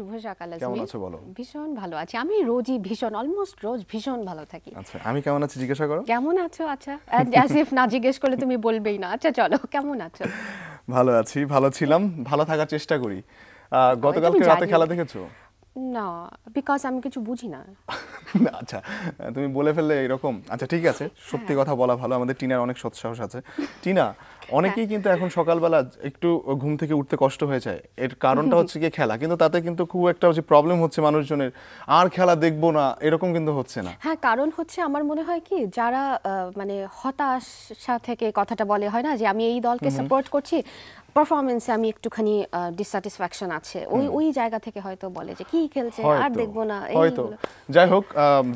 শুভ সকাল কেমন আছো বলো? ভীষণ ভালো আছি। আমি রোজই ভীষণ অলমোস্ট রোজ ভীষণ ভালো থাকি। আচ্ছা আমি কেমন আছি জিজ্ঞাসা করো। কেমন আছো? আচ্ছা অ্যাজ ইফ না জিজ্ঞেস করলে তুমি বলবেই না। আচ্ছা চলো কেমন আছো? ভালো আছি ভালো ছিলাম ভালো থাকার চেষ্টা করি। গতকালকে রাতে খেলা দেখেছ? না বিকজ আমি কিছু বুঝি না। না, আচ্ছা তুমি বলে ফেললে এরকম। আচ্ছা ঠিক আছে সত্যি কথা বলা ভালো। আমাদের টিনার অনেক সৎসাহস আছে। টিনা অনেকেই কিন্তু এখন সকালবেলা একটু ঘুম থেকে উঠতে কষ্ট হয়ে যায়। এর কারণটা হচ্ছে গিয়ে খেলা। কিন্তু তাতে কিন্তু খুব একটা যে প্রবলেম হচ্ছে মানুষজনের আর খেলা দেখব না এরকম কিন্তু হচ্ছে না। হ্যাঁ কারণ হচ্ছে আমার মনে হয় কি যারা মানে হতাশা থেকে কথাটা বলে হয় না? যে আমি এই দলকে সাপোর্ট করছি পারফরমেন্সে আমি একটুখানি ডিসস্যাটিসফ্যাকশন আছে। ওই ওই জায়গা থেকে হয়তো বলে যে কি খেলছে? আর দেখব না। হয়তো। যাই হোক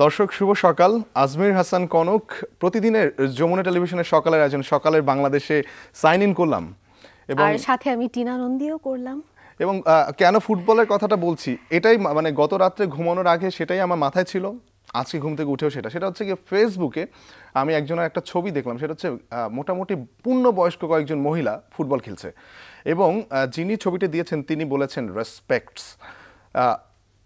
দর্শক শুভ সকাল। আজমির হাসান কনক প্রতিদিনের যমুনা টেলিভিশনের সকালের আয়োজন সকালের বাংলাদেশে সাইন ইন করলাম এবং সাথে আমি টিনা নন্দীও করলাম। এবং কেন ফুটবলের কথাটা বলছি এটাই মানে গত রাত্রে ঘুমানোর আগে সেটাই আমার মাথায় ছিল আজকে ঘুম থেকে উঠেও সেটা। সেটা হচ্ছে কি ফেসবুকে আমি একজনের একটা ছবি দেখলাম সেটা হচ্ছে মোটামুটি পূর্ণবয়স্ক কয়েকজন মহিলা ফুটবল খেলছে এবং যিনি ছবিটি দিয়েছেন তিনি বলেছেন রেসপেক্টস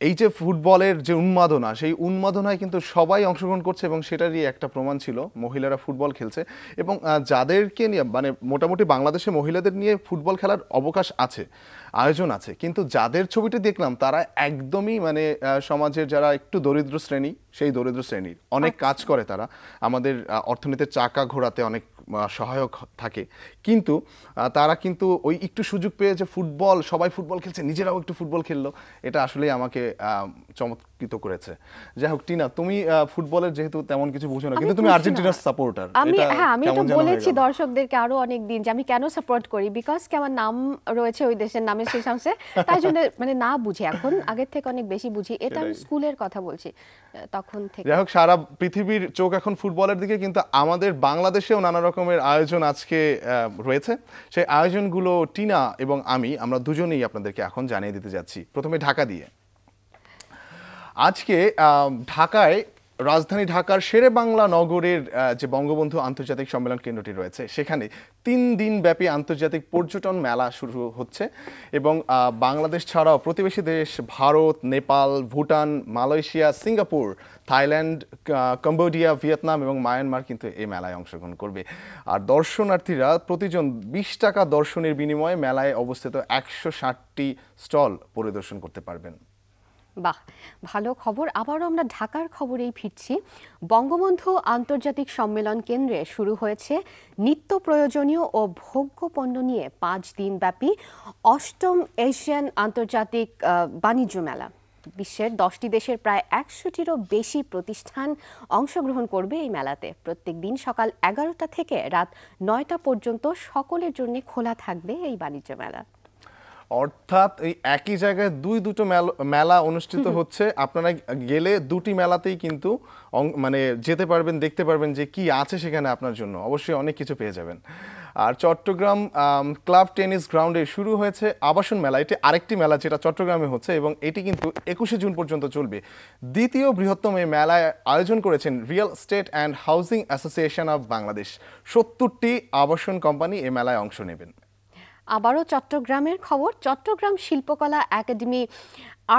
এই যে ফুটবলের যে উন্মাদনা সেই উন্মাদনায় কিন্তু সবাই অংশগ্রহণ করছে এবং সেটারই একটা প্রমাণ ছিল। মহিলারা ফুটবল খেলছে এবং যাদেরকে নিয়ে মানে মোটামুটি বাংলাদেশে মহিলাদের নিয়ে ফুটবল খেলার অবকাশ আছে আয়োজন আছে কিন্তু যাদের ছবিটি দেখলাম তারা একদমই মানে সমাজের যারা একটু দরিদ্র শ্রেণি সেই দরিদ্র শ্রেণির। অনেক কাজ করে তারা। আমাদের অর্থনীতির চাকা ঘোরাতে অনেক সহায়ক থাকে। কিন্তু তারা কিন্তু ওই একটু সুযোগ পেয়েছে ফুটবল সবাই ফুটবল খেলছে নিজেরাও একটু ফুটবল খেললো এটা আসলেই আমাকে আহ, চমৎকৃত করেছে। যাই হোক টিনা তুমি ফুটবলের যেহেতু তেমন কিছু বুঝো না কিন্তু তুমি আর্জেন্টিনার সাপোর্টার আমি হ্যাঁ আমি তো বলেছি দর্শকদেরকে আরও অনেক দিন যে আমি কেন সাপোর্ট করি? বিকজ কি আমার নাম রয়েছে ওই দেশের নামের শেষাংশে তাই জন্য মানে না বুঝি এখন আগের থেকে অনেক বেশি বুঝি এটা আমি স্কুলের কথা বলছি তখন থেকে। যাই হোক সারা পৃথিবীর চোখ এখন ফুটবলের দিকে কিন্তু আমাদের বাংলাদেশেও নানা রকমের আয়োজন আজকে রয়েছে। সেই আয়োজনগুলো টিনা এবং আমি আমরা দুজনেই আপনাদেরকে এখন জানিয়ে দিতে যাচ্ছি। প্রথমে ঢাকা দিয়ে। আজকে ঢাকায়, রাজধানী ঢাকার শেরে বাংলা নগরের যে বঙ্গবন্ধু আন্তর্জাতিক সম্মেলন কেন্দ্রটি রয়েছে, সেখানে তিন দিন ব্যাপী আন্তর্জাতিক পর্যটন মেলা শুরু হচ্ছে এবং বাংলাদেশ ছাড়াও প্রতিবেশী দেশ Bharat, Nepal, Bhutan, Malaysia, Singapore, Thailand Cambodia, Vietnam এবং মায়ানমার কিন্তু এই মেলায় অংশগ্রহণ করবে। আর দর্শনার্থীরা প্রতিজন বিশ টাকা দর্শনের বিনিময়ে মেলায় অবস্থিত একশো ষাটটি স্টল পরিদর্শন করতে পারবেন। বাহ, ভালো খবর। আবারও আমরা ঢাকার খবরেই ফিরছি। বঙ্গবন্ধু আন্তর্জাতিক সম্মেলন কেন্দ্রে শুরু হয়েছে নিত্য প্রয়োজনীয় ও ভোগ্য পণ্য নিয়ে পাঁচ দিন ব্যাপী অষ্টম এশিয়ান আন্তর্জাতিক বাণিজ্য মেলা। বিশ্বের দশটি দেশের প্রায় একশোটিরও বেশি প্রতিষ্ঠান অংশগ্রহণ করবে এই মেলাতে। প্রত্যেক দিন সকাল এগারোটা থেকে রাত নয়টা পর্যন্ত সকলের জন্য খোলা থাকবে এই বাণিজ্য মেলা। অর্থাৎ এই একই জায়গায় দুই দুটো মেল- অনুষ্ঠিত হচ্ছে। আপনারা গেলে দুটি মেলাতেই কিন্তু মানে যেতে পারবেন দেখতে পারবেন যে কি আছে সেখানে আপনার জন্য। অবশ্যই অনেক কিছু পেয়ে যাবেন। আর চট্টগ্রাম ক্লাব টেনিস গ্রাউন্ডে শুরু হয়েছে আবাসন মেলা। এটি আরেকটি মেলা যেটা চট্টগ্রামে হচ্ছে এবং এটি কিন্তু একুশে জুন পর্যন্ত চলবে। দ্বিতীয় বৃহত্তম এই মেলায় আয়োজন করেছেন real estate and housing association of Bangladesh. সত্তরটি আবাসন কোম্পানি এই মেলায় অংশ নেবেন। আবারও চট্টগ্রামের খবর। চট্টগ্রাম শিল্পকলা একাডেমি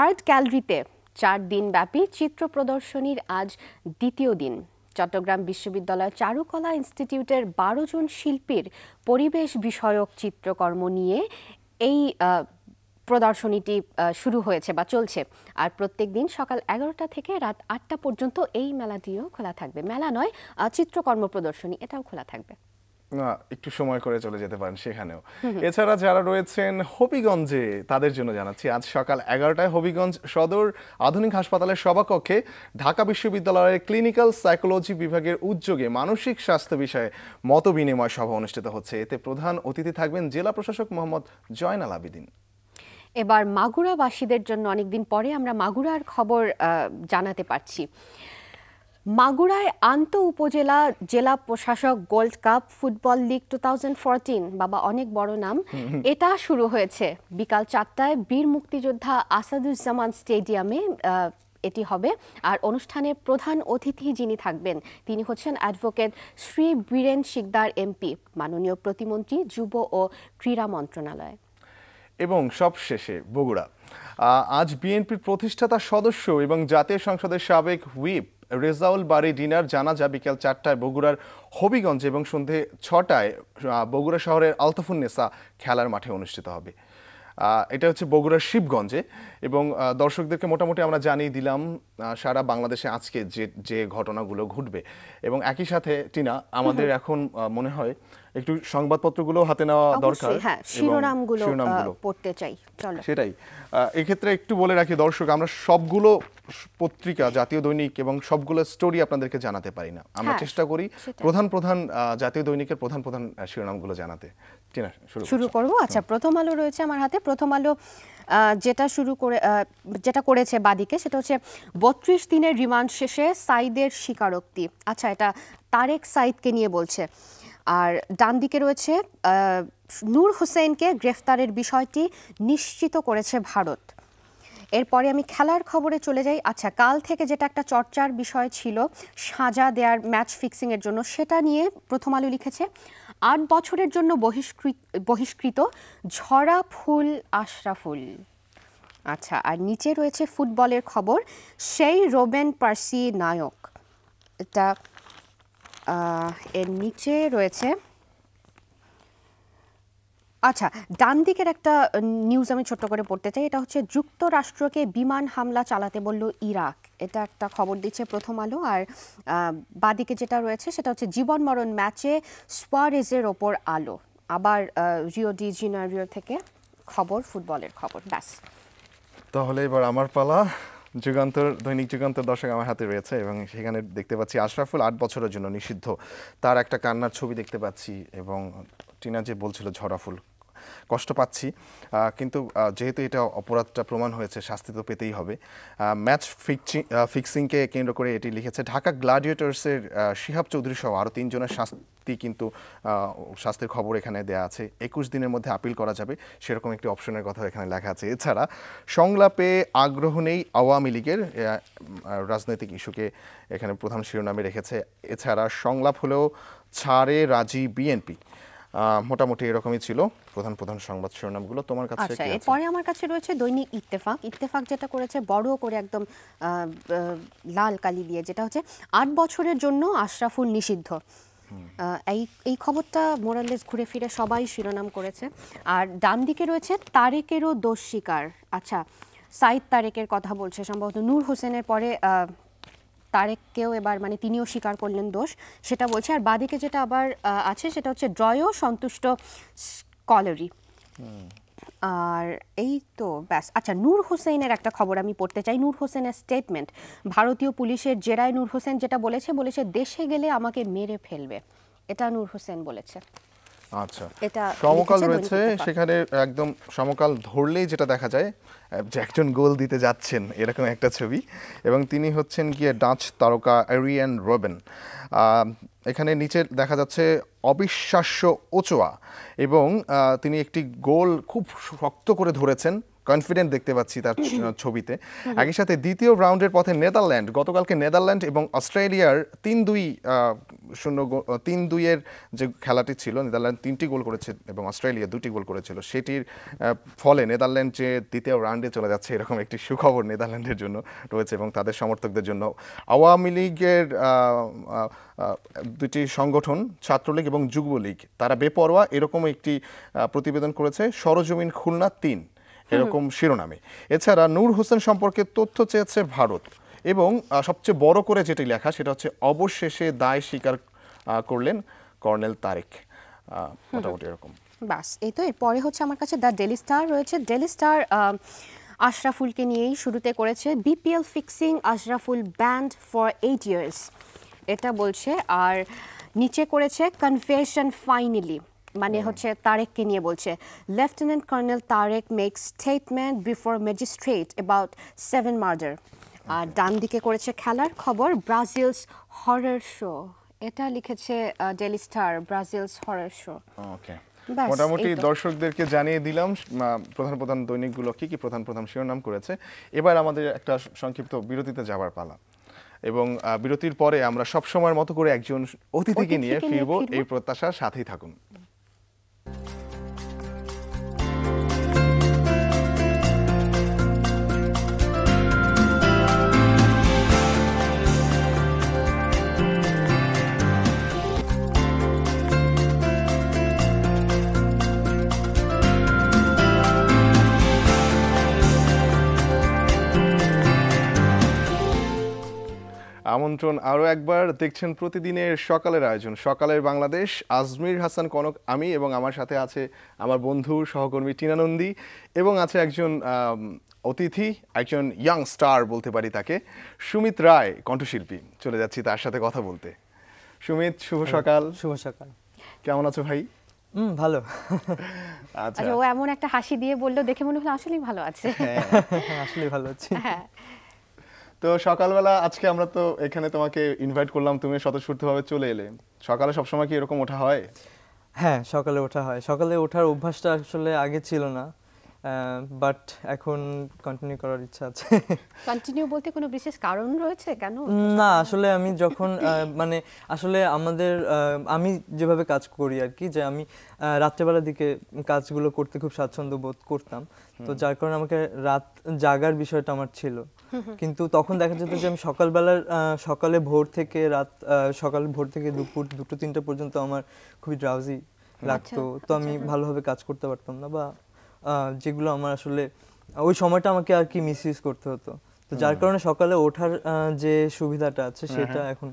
আর্ট গ্যালারিতে চার দিন ব্যাপী চিত্র প্রদর্শনীর আজ দ্বিতীয় দিন। চট্টগ্রাম বিশ্ববিদ্যালয় চারুকলা ইনস্টিটিউটের বারো জন শিল্পীর পরিবেশ বিষয়ক চিত্রকর্ম নিয়ে এই প্রদর্শনীটি শুরু হয়েছে বা চলছে। আর প্রত্যেক দিন সকাল এগারোটা থেকে রাত আটটা পর্যন্ত এই মেলাটিও খোলা থাকবে। মেলা নয় চিত্রকর্ম প্রদর্শনী, এটাও খোলা থাকবে। একটু সময় করে চলে যেতে পারেন সেখানেও। এছাড়া যারা রয়েছেন হবিগঞ্জে তাদের জন্য জানাচ্ছি আজ সকাল এগারোটায় হবিগঞ্জ সদর আধুনিক হাসপাতালের সভাকক্ষে ঢাকা বিশ্ববিদ্যালয়ের ক্লিনিক্যাল সাইকোলজি বিভাগের উদ্যোগে মানসিক স্বাস্থ্য বিষয়ে মত বিনিময় সভা অনুষ্ঠিত হচ্ছে। এতে প্রধান অতিথি থাকবেন জেলা প্রশাসক মোহাম্মদ জয়নাল আবিদিন। এবার মাগুরাবাসীদের জন্য অনেকদিন পরে আমরা মাগুরার খবর জানাতে পারছি। মাগুরায় আন্ত উপজেলা জেলা প্রশাসক গোল্ড কাপ ফুটবল লিগ টু বাবা অনেক বড় নাম। এটা শুরু হয়েছে বিকাল চারটায় বীর মুক্তিযোদ্ধা আসাদুজ্জামান স্টেডিয়ামে এটি হবে। আর অনুষ্ঠানের প্রধান অতিথি যিনি থাকবেন তিনি হচ্ছেন অ্যাডভোকেট শ্রী বীরেন শিকদার এমপি মাননীয় প্রতিমন্ত্রী যুব ও ক্রীড়া মন্ত্রণালয়। এবং সবশেষে বগুড়া। আজ বিএনপির প্রতিষ্ঠাতা সদস্য এবং জাতীয় সংসদের সাবেক হুইপ রেজাউল বাড়ি ডিনার জানা জানাজা বিকেল চারটায় বগুড়ার হবিগঞ্জ এবং সন্ধে ছটায় বগুড়া শহরের আলতাফুন্নেসা খেলার মাঠে অনুষ্ঠিত হবে। এটা হচ্ছে বগুড়ার শিবগঞ্জে এবং দর্শকদেরকে মোটামুটি আমরা জানিয়ে দিলাম সারা বাংলাদেশে আজকে যে যে ঘটনাগুলো ঘটবে। এবং একই সাথে টিনা আমাদের এখন মনে হয় একটু সংবাদপত্রগুলো হাতে নেওয়া দরকার হ্যাঁ শিরোনামগুলো পড়তে চাই। চলো। সেটাই। এক্ষেত্রে একটু বলে রাখি দর্শক আমরা সবগুলো পত্রিকা জাতীয় দৈনিক এবং সবগুলো স্টোরি আপনাদেরকে জানাতে পারি না। আমরা হ্যাঁ, চেষ্টা করি প্রধান প্রধান জাতীয় দৈনিকের প্রধান প্রধান শিরোনামগুলো জানাতে। শুরু করব? আচ্ছা প্রথম আলো রয়েছে আমার হাতে। প্রথম আলো আহ, যেটা শুরু করে আহ, যেটা করেছে বাদিকে সেটা হচ্ছে বত্রিশ দিনের রিমান্ড শেষে সাইদের স্বীকারোক্তি। আচ্ছা এটা তারেক সাইদকে নিয়ে বলছে। আর ডান দিকে রয়েছে নূর হোসেনকে গ্রেফতারের বিষয়টি নিশ্চিত করেছে ভারত। এরপরে আমি খেলার খবরে চলে যাই। আচ্ছা কাল থেকে যেটা একটা চর্চার বিষয় ছিল, সাজা দেওয়ার ম্যাচ ফিক্সিংয়ের জন্য, সেটা নিয়ে প্রথম আলো লিখেছে, আট বছরের জন্য বহিষ্কৃত বহিষ্কৃত ঝরা ফুল আশরাফুল আচ্ছা আর নিচে রয়েছে ফুটবলের খবর। সেই রোবেন পার্সি নায়ক, এটা এর নিচে রয়েছে। আচ্ছা ডান দিকের একটা নিউজ আমি ছোট্ট করে পড়তে চাই। এটা হচ্ছে, যুক্তরাষ্ট্রকে বিমান হামলা চালাতে বলল ইরাক। এটা একটা খবর দিচ্ছে প্রথম আলো। আর বাদিকে যেটা রয়েছে, সেটা হচ্ছে জীবন মরণ ম্যাচে সোয়ারেজের ওপর আলো। আবার রিও ডি জিনারিও থেকে খবর, ফুটবলের খবর, ব্যাস। তাহলে এবার আমার পালা। যুগান্তর, দৈনিক যুগান্তর দর্শক আমার হাতে রয়েছে এবং সেখানে দেখতে পাচ্ছি আশরাফুল আট বছরের জন্য নিষিদ্ধ। তার একটা কান্নার ছবি দেখতে পাচ্ছি এবং টিনা যে বলছিল ঝরাফুল কষ্ট পাচ্ছি। কিন্তু যেহেতু এটা অপরাধটা প্রমাণ হয়েছে, শাস্তি তো পেতেই হবে। ম্যাচ ফিক্সিং ফিক্সিংকে কেন্দ্র করে এটি লিখেছে, ঢাকা গ্লাডিয়েটর্সের শিহাব চৌধুরী সহ আরও তিনজনের শাস্তি কিন্তু শাস্তির খবর এখানে দেয়া আছে। একুশ দিনের মধ্যে আপিল করা যাবে, সেরকম একটি অপশনের কথা এখানে লেখা আছে। এছাড়া, সংলাপে আগ্রহ নেই আওয়ামী লীগের রাজনৈতিক ইস্যুকে এখানে প্রধান শিরোনামে রেখেছে। এছাড়া সংলাপ হলেও ছাড়ে রাজি বিএনপি। মোটামুটি এরকমই ছিল প্রধান প্রধান সংবাদ শিরোনামগুলো। তোমার কাছে আচ্ছা এরপরে আমার কাছে রয়েছে দৈনিক ইত্তেফাক। ইত্তেফাক যেটা করেছে বড় করে একদম লাল কালি দিয়ে যেটা হচ্ছে আট বছরের জন্য আশরাফুল নিষিদ্ধ। আহ, এই এই খবরটা মোরালেস ঘুরে ফিরে সবাই শিরোনাম করেছে। আর ডান দিকে রয়েছে তারেকেরও দোষ স্বীকার আচ্ছা সাইদ তারেকের কথা বলছে সম্ভবত নূর হোসেনের পরে আহ, তারেককেও এবার মানে তিনিও স্বীকার করলেন দোষ সেটা বলছে। আর বাদিকে যেটা আবার আছে সেটা হচ্ছে ড্রয়ও সন্তুষ্ট স্কলারি। আর এই তো ব্যাস। আচ্ছা নূর হোসেনের একটা খবর আমি পড়তে চাই। নূর হোসেনের স্টেটমেন্ট ভারতীয় পুলিশের জেরায় নূর হোসেন যেটা বলেছে বলেছে দেশে গেলে আমাকে মেরে ফেলবে। এটা নূর হোসেন বলেছে। আচ্ছা। এটা সমকাল রয়েছে সেখানে একদম সমকাল ধরলেই যেটা দেখা যায় যে একজন গোল দিতে যাচ্ছেন এরকম একটা ছবি। এবং তিনি হচ্ছেন গিয়ে ডাচ তারকা অ্যারিয়ান রোবেন। এখানে নিচে দেখা যাচ্ছে অবিশ্বাস্য ওচোয়া এবং তিনি একটি গোল খুব শক্ত করে ধরেছেন। কনফিডেন্ট দেখতে পাচ্ছি তার ছবিতে। একই সাথে দ্বিতীয় রাউন্ডের পথে নেদারল্যান্ড। গতকালকে নেদারল্যান্ড এবং অস্ট্রেলিয়ার তিন দুই শূন্য তিন দুইয়ের যে খেলাটি ছিল নেদারল্যান্ড তিনটি গোল করেছে এবং অস্ট্রেলিয়া দুটি গোল করেছিল। সেটির ফলে নেদারল্যান্ড যে দ্বিতীয় রাউন্ডে চলে যাচ্ছে এরকম একটি সুখবর নেদারল্যান্ডের জন্য রয়েছে এবং তাদের সমর্থকদের জন্য। আওয়ামী লীগের দুটি সংগঠন ছাত্রলীগ এবং যুবলীগ তারা বেপরোয়া এরকম একটি প্রতিবেদন করেছে। সরজমিন খুলনা তিন। এরকম শিরোনামে। এছাড়া নূর হোসেন সম্পর্কে তথ্য চেয়েছে ভারত এবং সবচেয়ে বড় করে যেটি লেখা সেটা হচ্ছে অবশেষে দায় স্বীকার করলেন কর্নেল তারেক। মোটামুটি এরকম। বাস এই তো এরপরে হচ্ছে আমার কাছে দ্য ডেলি স্টার রয়েছে। ডেলি স্টার আশরাফুলকে নিয়েই শুরুতে করেছে BPL fixing Ashraful banned for eight years. এটা বলছে আর নিচে করেছে কনফেশন ফাইনালি। মানে হচ্ছে তারেককে নিয়ে বলছে lieutenant colonel Tarek make statement before magistrate about seven murder আর ডান দিকে করেছে খেলার খবর ব্রাজিলস হরার শো এটা লিখেছে Daily Star Brazil's horror show ওকে মোটামুটি দর্শকদেরকে জানিয়ে দিলাম প্রধান প্রধান দৈনিকগুলো কি কি প্রধান প্রধান শিরোনাম করেছে। এবার আমাদের একটা সংক্ষিপ্ত বিরতিতে যাবার পালা। এবং বিরতির পরে আমরা সব সময়ের মতো করে একজন অতিথিকে নিয়ে ফিরবো। এই প্রত্যাশার সাথেই থাকুন। আমন্ত্রণ আরও একবার দেখছেন প্রতিদিনের সকালের আয়োজন। সকালের বাংলাদেশ আজমির হাসান কনক আমি এবং আমার সাথে আছে আমার বন্ধু সহকর্মী টিনা নন্দী এবং আছে একজন অতিথি একজন ইয়াং স্টার বলতে পারি তাকে সুমিত রায় কণ্ঠশিল্পী। চলে যাচ্ছি তার সাথে কথা বলতে। সুমিত শুভ সকাল। শুভ সকাল। কেমন আছো ভাই? হুম ভালো। আচ্ছা। আচ্ছা ও এমন একটা হাসি দিয়ে বলল দেখে মনে হলো আসলেই ভালো আছে। আসলেই ভালো আছে। হ্যাঁ তো সকালবেলা আজকে আমরা তো এখানে তোমাকে ইনভাইট করলাম তুমি স্বতঃস্ফূর্তভাবে চলে এলে। সকালে সবসময় কি এরকম ওঠা হয়? হ্যাঁ সকালে ওঠা হয়। সকালে ওঠার অভ্যাসটা আসলে আগে ছিল না বাট এখন কন্টিনিউ করার ইচ্ছা আছে। কন্টিনিউ বলতে কোনো বিশেষ কারণ রয়েছে কেন? না আসলে আমি যখন আহ, মানে আসলে আমাদের আহ, আমি যেভাবে কাজ করি আর কি যে আমি আহ, রাত্রেবেলার দিকে কাজগুলো করতে খুব স্বাচ্ছন্দ্য বোধ করতাম তো যার কারণে আমাকে রাত জাগার বিষয়টা আমার ছিল। কিন্তু তখন দেখা যেত যে আমি সকালবেলার আহ, সকালে ভোর থেকে রাত আহ, সকাল ভোর থেকে দুপুর দুটো তিনটা পর্যন্ত আমার খুবই ড্রাউজি লাগতো। তো আমি ভালোভাবে কাজ করতে পারতাম না বা আহ, যেগুলো আমার আসলে ওই সময়টা আমাকে আর কি মিস ইউজ করতে হতো। তো যার কারণে সকালে ওঠার যে সুবিধাটা আছে সেটা এখন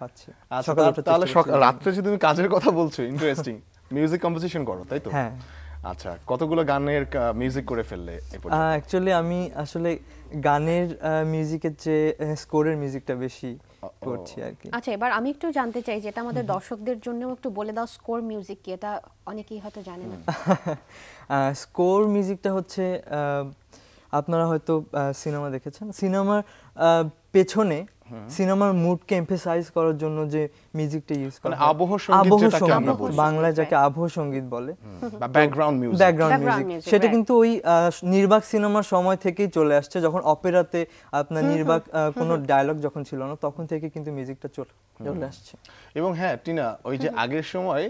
পাচ্ছি। আচ্ছা সকালে তাহলে রাত্রে যে তুমি কাজের কথা বলছো ইন্টারেস্টিং মিউজিক কম্পোজিশন করো তাই তো? হ্যাঁ। আচ্ছা কতগুলো গানের মিউজিক করে ফেললে অ্যাকচুয়ালি আমি আসলে গানের মিউজিকের চেয়ে স্কোরের মিউজিকটা বেশি করছি আর কি। আচ্ছা এবার আমি একটু জানতে চাই যেটা আমাদের দর্শকদের জন্য একটু বলে দাও স্কোর মিউজিক কি? এটা অনেকেই হয়তো জানে না। স্কোর মিউজিকটা হচ্ছে আপনারা হয়তো সিনেমা দেখেছেন। সিনেমার পেছনে সিনেমার মুডকে এমফেসাইজ করার জন্য যে মিউজিকটা ইউজ করা মানে আবহ সংগীত আবহ সংগীত, আমরা বলি। বাংলায় যাকে আবহ সংগীত বলে। বা ব্যাকগ্রাউন্ড মিউজিক ব্যাকগ্রাউন্ড মিউজিক সেটা কিন্তু ওই নির্বাক সিনেমার সময় থেকেই চলে আসছে। যখন অপেরাতে আপনার নির্বাক কোনো ডায়লগ যখন ছিল না তখন থেকে কিন্তু মিউজিকটা চলে চলে আসছে। এবং হ্যাঁ টিনা ওই যে আগের সময়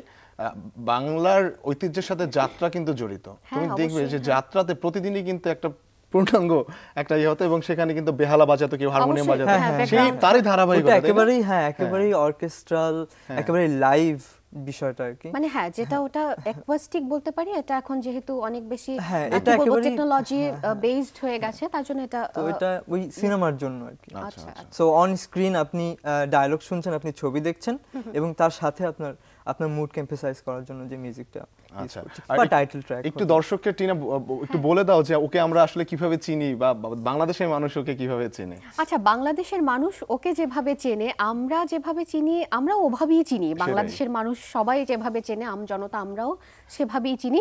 বাংলার ঐতিহ্যের সাথে যাত্রা কিন্তু জড়িত। তুমি হ্যাঁ, দেখবে যে যাত্রাতে প্রতিদিনই কিন্তু একটা পূর্ণাঙ্গ একটা ইয়ে হতো এবং সেখানে কিন্তু বেহালা বাজাতো কেউ হারমোনিয়াম বাজাতো। হ্যাঁ, সেই তারই ধারাবাহিকতা একেবারেই হ্যাঁ একেবারেই অর্কেস্ট্রাল একেবারে লাইভ বিষয়টা আর কি। মানে হ্যাঁ যেটা ওটা অ্যাকোয়াস্টিক বলতে পারি এটা এখন যেহেতু অনেক বেশি হ্যাঁ, এটা একেবারেই- টেকনোলজি বেসড হয়ে। গেছে তার জন্য এটা তো এটা ওই সিনেমার জন্য আর কি। আচ্ছা আচ্ছা। সো অন স্ক্রিন আপনি ডায়লগ শুনছেন আপনি ছবি দেখছেন এবং তার সাথে আপনার আপনার মুডকে এমফেসাইজ করার জন্য যে মিউজিকটা আচ্ছা। বা টাইটেল ট্র্যাক একটু দর্শককে টিনা একটু বলে দাও যে ওকে আমরা আসলে কীভাবে চিনি বা বাংলাদেশের মানুষ ওকে কীভাবে চেনে? আচ্ছা বাংলাদেশের মানুষ ওকে যেভাবে চেনে আমরা যেভাবে চিনি আমরা ওভাবেই চিনি। বাংলাদেশের মানুষ সবাই যেভাবে চেনে আম জনতা আমরাও সেভাবেই চিনি।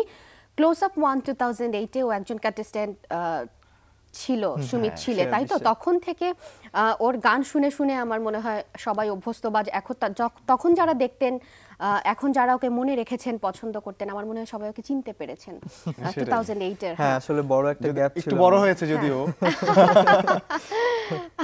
Close up one two thousand এইটে ও একজন কন্টেস্ট্যান্ট ছিল সুমিত হ্যাঁ, ছিলে তাই তো? তখন থেকে আহ, ওর গান শুনে শুনে আমার মনে হয় সবাই অভ্যস্ত বা এখন তখন যারা দেখতেন এখন যারা ওকে মনে রেখেছেন পছন্দ করতেন আমার মনে হয় সবাই ওকে চিনতে পেরেছেন। টু সেটাই। থাউজেন্ড এইটের হ্যাঁ আসলে বড় একটা গ্যাপ ছিল একটু বড় হয়েছে যদিও।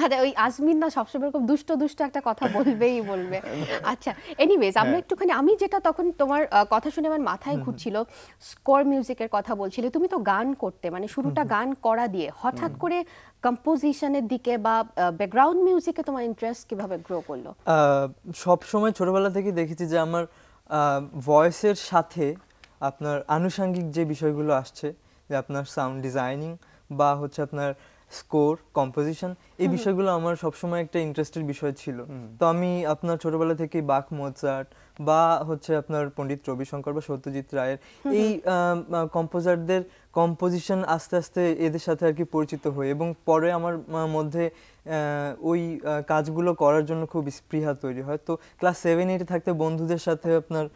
আরে ওই আজমিন না সবসময় এরকম দুষ্ট দুষ্ট একটা কথা বলবেই বলবে। আচ্ছা এনিওয়েজ আমরা হ্যাঁ। একটুখানি আমি যেটা তখন তোমার কথা শুনে আমার মাথায় ঘুরছিল স্কোর মিউজিকের কথা বলছিলে। তুমি তো গান করতে মানে শুরুটা গান করা দিয়ে হঠাৎ করে কম্পোজিশনের দিকে বা ব্যাকগ্রাউন্ড মিউজিকে তোমার ইন্টারেস্ট কীভাবে গ্রো করল? সব সময় ছোটবেলা থেকে দেখেছি যে আমার ভয়েসের সাথে আপনার আনুষঙ্গিক যে বিষয়গুলো আসছে, যে আপনার সাউন্ড ডিজাইনিং বা হচ্ছে আপনার স্কোর কম্পোজিশন এই বিষয়গুলো আমার সবসময় একটা ইন্টারেস্টের বিষয় ছিল। তো আমি আপনার ছোটবেলা থেকে বাক মোজার্ট বা হচ্ছে আপনার পণ্ডিত রবিশঙ্কর বা সত্যজিৎ রায়ের এই কম্পোজারদের কম্পোজিশন আস্তে আস্তে এদের সাথে আর কি পরিচিত হই এবং পরে আমার মধ্যে আহ, ওই কাজগুলো করার জন্য খুব স্পৃহা তৈরি হয়। তো ক্লাস সেভেন এইটে থাকতে বন্ধুদের সাথে আপনার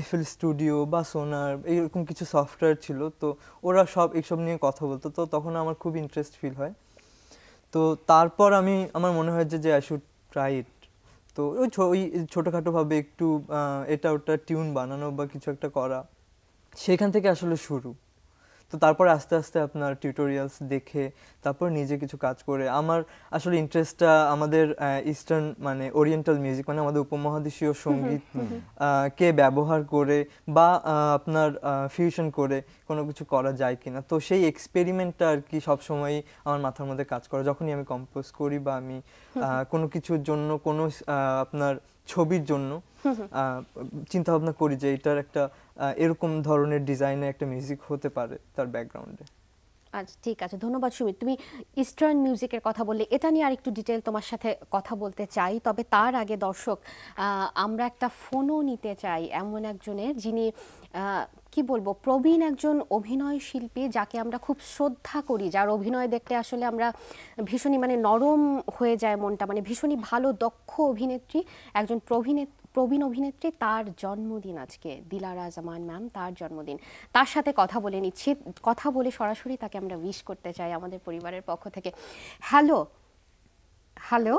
এফএল স্টুডিও বা সোনার এরকম কিছু সফটওয়্যার ছিল। তো ওরা সব এইসব নিয়ে কথা বলতো। তো তখন আমার খুব ইন্টারেস্ট ফিল হয়। তো তারপর আমি, আমার মনে হয় যে যে আই শুড ট্রাই ইট তো ওই ওই ছোটোখাটোভাবে একটু এটা ওটা টিউন বানানো বা কিছু একটা করা, সেখান থেকে আসলে শুরু। তো তারপরে আস্তে আস্তে আপনার টিউটোরিয়ালস দেখে তারপর নিজে কিছু কাজ করে। আমার আসলে ইন্টারেস্টটা আমাদের ইস্টার্ন মানে ওরিয়েন্টাল মিউজিক মানে আমাদের উপমহাদেশীয় সংগীত আহ, কে ব্যবহার করে বা আপনার ফিউশন করে কোনো কিছু করা যায় কিনা। তো সেই এক্সপেরিমেন্টটা আর কি সবসময়ই আমার মাথার মধ্যে কাজ করে। যখনই আমি কম্পোজ করি বা আমি কোনো কিছুর জন্য কোনো আপনার ছবির জন্য। চিন্তা ভাবনা করি যে এটার একটা এরকম ধরনের ডিজাইনে একটা মিউজিক হতে পারে তার ব্যাকগ্রাউন্ডে আচ্ছা ঠিক আছে ধন্যবাদ সুমিত। তুমি ইস্টার্ন মিউজিকের কথা বললে এটা নিয়ে আরেকটু ডিটেল তোমার সাথে কথা বলতে চাই। তবে তার আগে দর্শক আমরা একটা ফোনও নিতে চাই এমন একজনের যিনি কি বলব প্রবীণ একজন অভিনয় শিল্পী যাকে আমরা খুব শ্রদ্ধা করি যার অভিনয় দেখলে আসলে আমরা ভীষণই মানে নরম হয়ে যায় মনটা মানে ভীষণই ভালো দক্ষ অভিনেত্রী একজন প্রবীণ প্রবীণ অভিনেত্রী তার জন্মদিন আজকে দিলারা জামান ম্যাম তার জন্মদিন। তার সাথে কথা বলে নিচ্ছি কথা বলে সরাসরি তাকে আমরা উইশ করতে চাই আমাদের পরিবারের পক্ষ থেকে। হ্যালো হ্যালো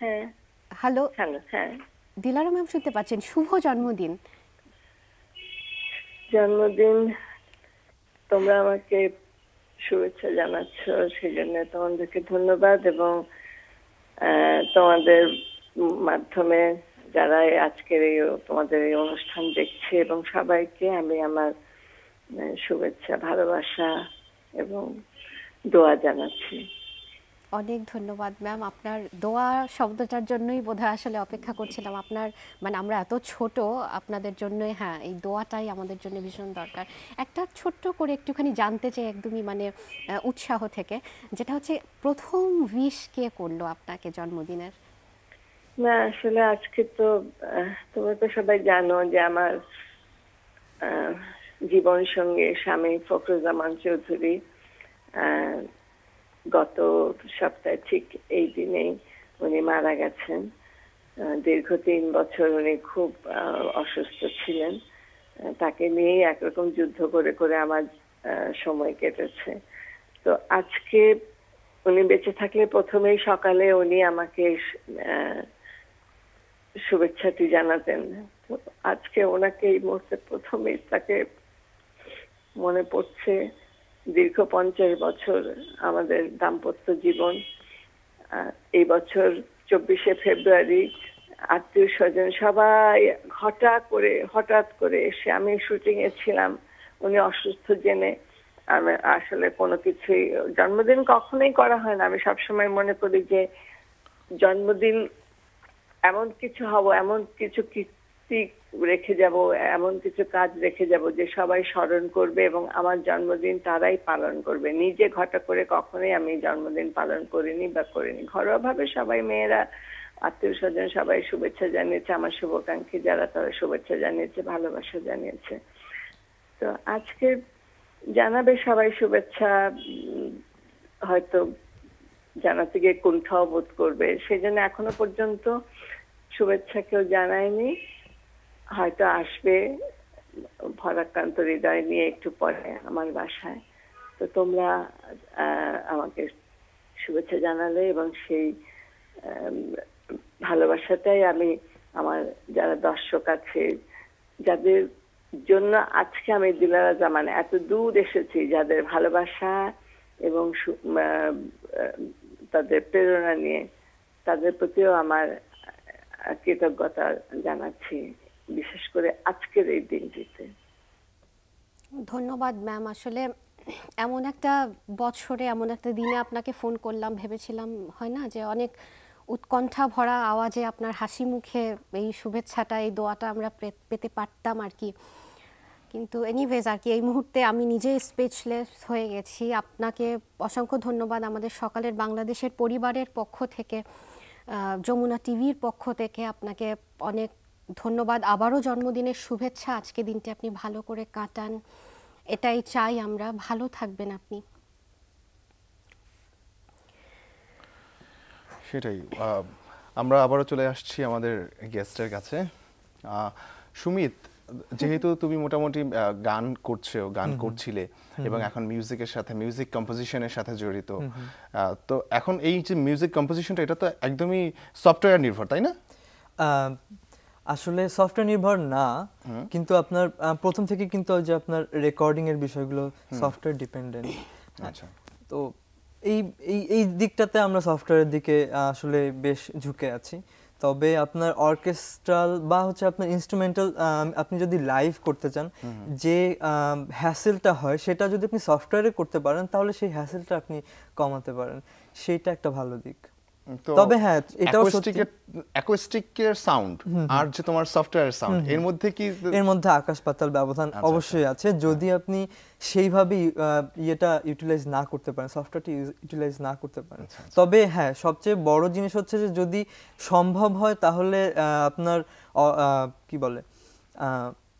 হ্যাঁ। হ্যালো হ্যালো হ্যাঁ। দিলারা ম্যাম শুনতে পাচ্ছেন শুভ জন্মদিন। জন্মদিন, তোমরা আমাকে শুভেচ্ছা জানাচ্ছ, সেই জন্য তোমাদেরকে ধন্যবাদ এবং তোমাদের মাধ্যমে যারা আজকের এই, তোমাদের এই অনুষ্ঠান দেখছে এবং সবাইকে আমি আমার শুভেচ্ছা, ভালোবাসা এবং দোয়া জানাচ্ছি। অনেক ধন্যবাদ ম্যাম আপনার দোয়া শব্দটার জন্যই বোধহয় আসলে অপেক্ষা করছিলাম। আপনার মানে আমরা এত ছোট, আপনাদের জন্যই হ্যাঁ এই দোয়াটাই আমাদের জন্য ভীষণ দরকার। একটা ছোট্ট করে একটুখানি জানতে চাই একদমই মানে উৎসাহ থেকে, যেটা হচ্ছে প্রথম উইশ কে করল আপনাকে জন্মদিনের? না, আসলে আজকে তো তোমরা তো সবাই জানো যে আমার জীবন সঙ্গে স্বামী ফখরুজ্জামান চৌধুরী গত সপ্তাহে ঠিক এই দিনেই উনি মারা গেছেন। দীর্ঘ তিন বছর উনি খুব অসুস্থ ছিলেন। তাকে নিয়েই একরকম যুদ্ধ করে করে আমার সময় কেটেছে। তো আজকে উনি বেঁচে থাকলে প্রথমেই সকালে উনি আমাকে শুভেচ্ছাটি জানাতেন। তো আজকে ওনাকে এই মুহূর্তে প্রথমেই তাকে মনে পড়ছে দীর্ঘ পঞ্চাশ বছর আমাদের দাম্পত্য জীবন। এই বছর চব্বিশে ফেব্রুয়ারি আত্মীয় স্বজন সবাই হঠাৎ করে হঠাৎ করে এসে আমি শুটিং এ ছিলাম। উনি অসুস্থ জেনে আমি আসলে কোনো কিছুই, জন্মদিন কখনোই করা হয় না। আমি সবসময় মনে করি যে জন্মদিন এমন কিছু হব, এমন কিছু কীর্তি রেখে যাব, এমন কিছু কাজ রেখে যাব যে সবাই স্মরণ করবে এবং আমার জন্মদিন তারাই পালন করবে। নিজে ঘটা করে কখনোই আমি জন্মদিন পালন করিনি বা করিনি। ঘরোয়াভাবে সবাই মেয়েরা আত্মীয় স্বজন সবাই শুভেচ্ছা জানিয়েছে, আমার শুভাকাঙ্ক্ষী যারা তারা শুভেচ্ছা জানিয়েছে, ভালোবাসা জানিয়েছে। তো আজকে জানাবে সবাই শুভেচ্ছা হয়তো জানাতে গিয়ে কুণ্ঠাও বোধ করবে। সেজন্য এখনও পর্যন্ত শুভেচ্ছা কেউ জানায়নি। হয়তো আসবে ভরাক্রান্ত হৃদয় নিয়ে একটু পরে আমার বাসায়। তো তোমরা আমাকে শুভেচ্ছা জানালে এবং সেই ভালোবাসাটাই আমি আমার যারা দর্শক আছে, যাদের জন্য আজকে আমি দিলারা জামান, এত দূর এসেছি যাদের ভালোবাসা এবং তাদের প্রেরণা নিয়ে, তাদের প্রতিও আমার কৃতজ্ঞতা জানাচ্ছি। বিশেষ করে আজকের এই দিনটিতে। ধন্যবাদ ম্যাম। আসলে এমন একটা বছরে, এমন একটা দিনে আপনাকে ফোন করলাম, ভেবেছিলাম, হয় না, যে অনেক উৎকণ্ঠা ভরা আওয়াজে আপনার হাসি মুখে এই শুভেচ্ছাটা, এই দোয়াটা আমরা পেতে পারতাম আর কি। কিন্তু এনিওয়েজ আর কি, এই মুহূর্তে আমি নিজে স্পেচলেস হয়ে গেছি। আপনাকে অসংখ্য ধন্যবাদ আমাদের সকালের বাংলাদেশের পরিবারের পক্ষ থেকে যমুনা টিভির পক্ষ থেকে আপনাকে অনেক ধন্যবাদ। আবারও জন্মদিনের শুভেচ্ছা। আজকে দিনটি আপনি ভালো করে কাটান। এটাই চাই আমরা। ভালো থাকবেন আপনি। সেটাই। আহ, আমরা আবারও চলে আসছি আমাদের গেস্টের কাছে। আহ, সুমিত যেহেতু তুমি মোটামুটি গান করছ গান করছিলে এবং এখন মিউজিকের সাথে মিউজিক কম্পোজিশনের সাথে জড়িত। আহ, তো এখন এই যে মিউজিক কম্পোজিশনটা এটা তো একদমই সফটওয়্যার নির্ভর তাই না? আহ, আসলে সফটওয়্যার নির্ভর না কিন্তু আপনার প্রথম থেকে কিন্তু যে আপনার রেকর্ডিং এর বিষয়গুলো সফটওয়্যার ডিপেন্ডেন্ট আচ্ছা। তো এই এই এই দিকটাতে আমরা সফটওয়্যারের দিকে আসলে বেশ ঝুঁকে আছি। তবে আপনার অর্কেস্ট্রাল বা হচ্ছে আপনার ইনস্ট্রুমেন্টাল আপনি যদি লাইভ করতে চান যে হ্যাসেলটা হয় সেটা যদি আপনি সফটওয়্যারে করতে পারেন তাহলে সেই হ্যাসেলটা আপনি কমাতে পারেন। সেইটা একটা ভালো দিক। তবে হ্যাঁ, এটাও। অ্যাকোস্টিকের সাউন্ড আর যে তোমার সফটওয়্যার সাউন্ড এর মধ্যে কি এর মধ্যে আকাশ পাতাল ব্যবধান আচ্ছা, অবশ্যই আছে। যদি আপনি সেইভাবেই আহ, ইয়েটা ইউটিলাইজ না করতে পারেন সফটওয়্যারটি ইউটিলাইজ না করতে পারেন। আচ্ছা, তবে হ্যাঁ সবচেয়ে বড় জিনিস হচ্ছে যে যদি সম্ভব হয় তাহলে আপনার কি বলে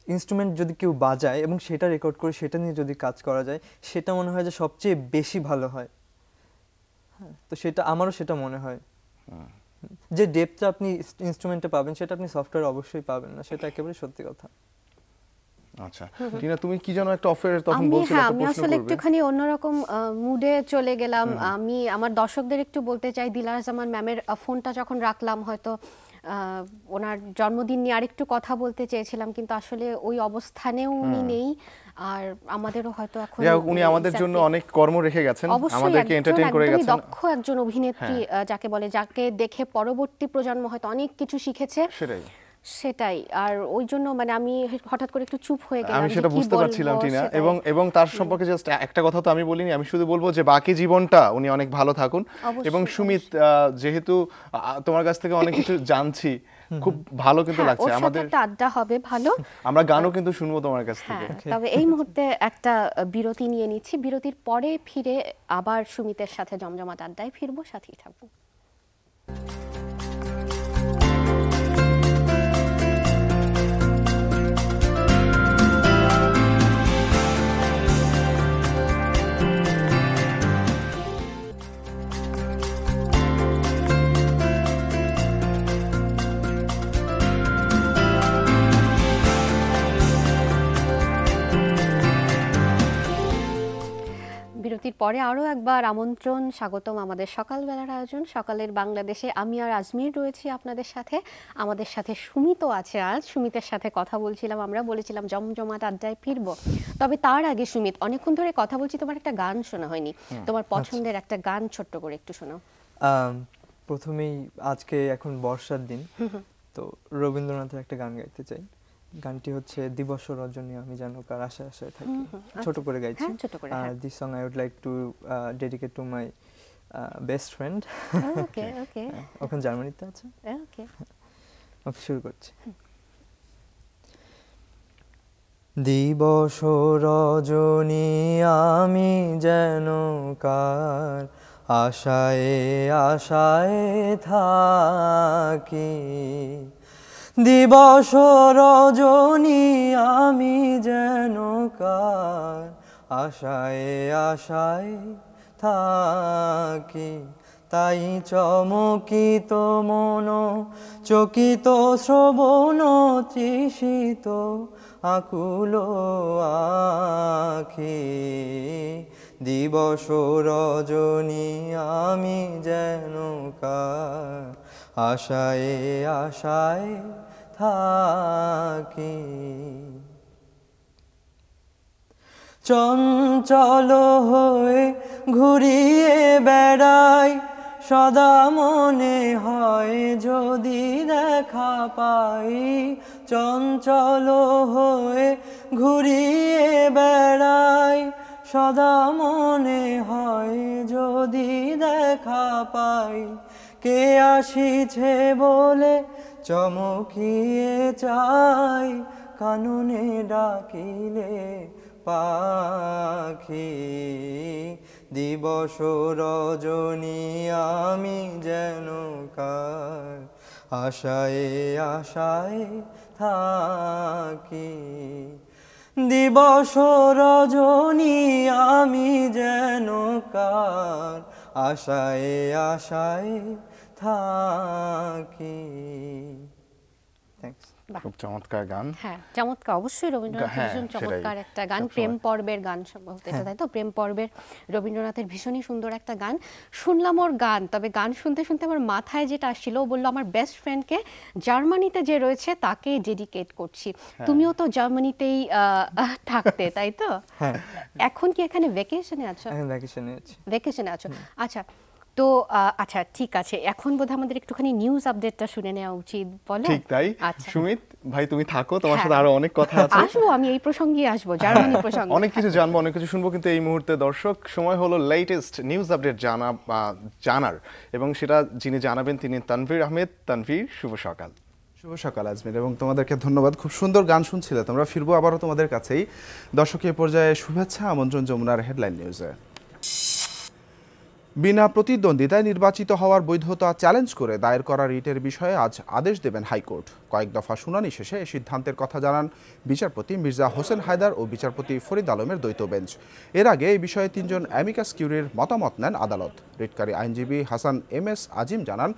ইনস্ট্রুমেন্ট যদি কেউ বাজায় এবং সেটা রেকর্ড করে সেটা নিয়ে যদি কাজ করা যায় সেটা মনে হয় যে সবচেয়ে বেশি ভালো হয় হ্যাঁ, তো সেটা আমারও সেটা মনে হয়। যে ডেপটা আপনি ইনস্ট্রুমেন্টে পাবেন সেটা আপনি সফটওয়্যার অবশ্যই পাবেন না সেটা একেবারে সত্যি কথা। আচ্ছা। টিনা তুমি কি যেন একটা অফার তখন আমি বলছিলে হ্যাঁ একটা আমি আসলে একটুখানি অন্যরকম মুডে চলে গেলাম। আমি আমার দর্শকদের একটু বলতে চাই দিলার জামান ম্যামের ফোনটা যখন রাখলাম হয়তো আহ, ওনার জন্মদিন নিয়ে আরেকটু কথা বলতে চেয়েছিলাম কিন্তু আসলে ওই অবস্থানেও উনি নেই। আর আমাদেরও হয়তো এখন উনি আমাদের জন্য অনেক কর্ম রেখে গেছেন আমাদেরকে এন্টারটেইন করে গেছেন। হ্যাঁ। দক্ষ একজন অভিনেত্রী যাকে বলে যাকে দেখে পরবর্তী প্রজন্ম হয়তো অনেক কিছু শিখেছে। সেটাই। সেটাই। আর ওই জন্য মানে আমি হঠাৎ করে একটু চুপ হয়ে গেলাম আমি সেটা বুঝতে পারছিলাম টিনা। এবং এবং তার সম্পর্কে জাস্ট একটা কথা তো আমি বলিনি আমি শুধু বলব যে বাকি জীবনটা উনি অনেক ভালো থাকুন। এবং সুমিত যেহেতু তোমার কাছ থেকে অনেক কিছু জানছি খুব ভালো কিন্তু হ্যাঁ, লাগছে আমাদের একটা আড্ডা হবে ভালো। আমরা গানও কিন্তু শুনব তোমার কাছ হ্যাঁ থেকে। তবে এই মুহূর্তে একটা বিরতি নিয়ে নিচ্ছি। বিরতির পরে ফিরে আবার সুমিতের সাথে জমজমাট আড্ডায় ফিরবো সাথেই থাকব। পরে আরও একবার আমন্ত্রণ স্বাগতম আমাদের সকালবেলার আয়োজন। সকালের বাংলাদেশে আমি আর আজমির রয়েছি আপনাদের সাথে। আমাদের সাথে সুমিতও আছে আজ। সুমিতের সাথে কথা বলছিলাম আমরা বলেছিলাম জমজমাট আড্ডায় ফিরব। তবে তার আগে সুমিত অনেকক্ষণ ধরে কথা বলছি তোমার একটা গান শোনা হয়নি। তোমার পছন্দের একটা গান ছোট্ট করে একটু শোনাও। প্রথমেই আজকে এখন বর্ষার দিন। তো রবীন্দ্রনাথের একটা গান গাইতে চাই। গানটি হচ্ছে দিবস রজনী আমি যেন কার আশায় আশায় থাকি। ছোট করে গাইছি। হ্যাঁ, হ্যাঁ। This song I would like to dedicate to my best friend okay okay ওখানে জার্মানিতে আছে। ওকে ওকে শুরু করছি। দিবস রজনী আমি যেন কার আশায় আশায় থাকি দিবস রজনী আমি যেন কার আশায় আশায় থাকি। তাই চমকিত মন, চকিত শ্রবণ, তৃষিত আকুল আখি। দিবস রজনী আমি যেন কার আশায় আশায় থাকি। চঞ্চল হয়ে ঘুরিয়ে বেড়াই, সদা মনে হয় যদি দেখা পাই। চঞ্চল হয়ে ঘুরিয়ে বেড়াই, সদা মনে হয় যদি দেখা পাই। কে আসিছে বলে চমকিয়ে চাই? কাননে ডাকিলে পাখি। দিবস রজনী আমি যেন কার আশায় আশায় থাকি। দিবস রজনী আমি যেন কার আশায় আশায় থাকি। খুব চমৎকার গান। হ্যাঁ চমৎকার। অবশ্যই রবীন্দ্রনাথ হ্যাঁ, ভীষণ চমৎকার একটা গান প্রেম পর্বের গান সম্ভবত এটা তাই তো? প্রেম পর্বের রবীন্দ্রনাথের ভীষণই সুন্দর একটা গান। শুনলাম ওর গান তবে গান শুনতে শুনতে আমার মাথায় যেটা আসছিল ও বলল আমার বেস্ট ফ্রেন্ডকে জার্মানিতে যে রয়েছে তাকে ডেডিকেট করছি। তুমিও তো জার্মানিতেই থাকতে তাই তো? হ্যাঁ। এখন কি এখানে ভেকেশনে আছো? এখন ভ্যাকেশনে আছি। ভেকেশনে আছো। আচ্ছা তো আচ্ছা ঠিক আছে। এখন বোধহয় আমাদের একটুখানি নিউজ আপডেটটা শুনে নেওয়া উচিত বলো? ঠিক তাই। আচ্ছা। সুমিত ভাই তুমি থাকো তোমার হ্যাঁ। সাথে আরও অনেক কথা আছে। আসব আমি এই প্রসঙ্গে আসব জার্মানি প্রসঙ্গে। অনেক কিছু জানব অনেক কিছু শুনব কিন্তু এই মুহূর্তে দর্শক সময় হলো লেটেস্ট নিউজ আপডেট জানা বা জানার। এবং সেটা যিনি জানাবেন তিনি তানভীর আহমেদ। তানভীর শুভ সকাল। শুভ সকাল আজমির এবং তোমাদেরকে ধন্যবাদ। খুব সুন্দর গান শুনছিলে তোমরা ফিরবো আবারও তোমাদের কাছেই। দর্শকীয় পর্যায়ে শুভেচ্ছা আমন্ত্রণ যমুনার হেডলাইন নিউজে। বিনা প্রতিদ্বন্দ্বিতায় নির্বাচিত হওয়ার বৈধতা চ্যালেঞ্জ করে দায়ের করা রিটের বিষয়ে আজ আদেশ দেবেন হাইকোর্ট। কয়েক দফা শুনানি শেষে এ সিদ্ধান্তের কথা জানান বিচারপতি মির্জা হোসেন হায়দার ও বিচারপতি ফরিদ আলমের দ্বৈত বেঞ্চ। এর আগে এই বিষয়ে তিনজন অ্যামিকাস কিউরির মতামত নেন আদালত। রিটকারী আইনজীবী হাসান এম এস আজিম জানান,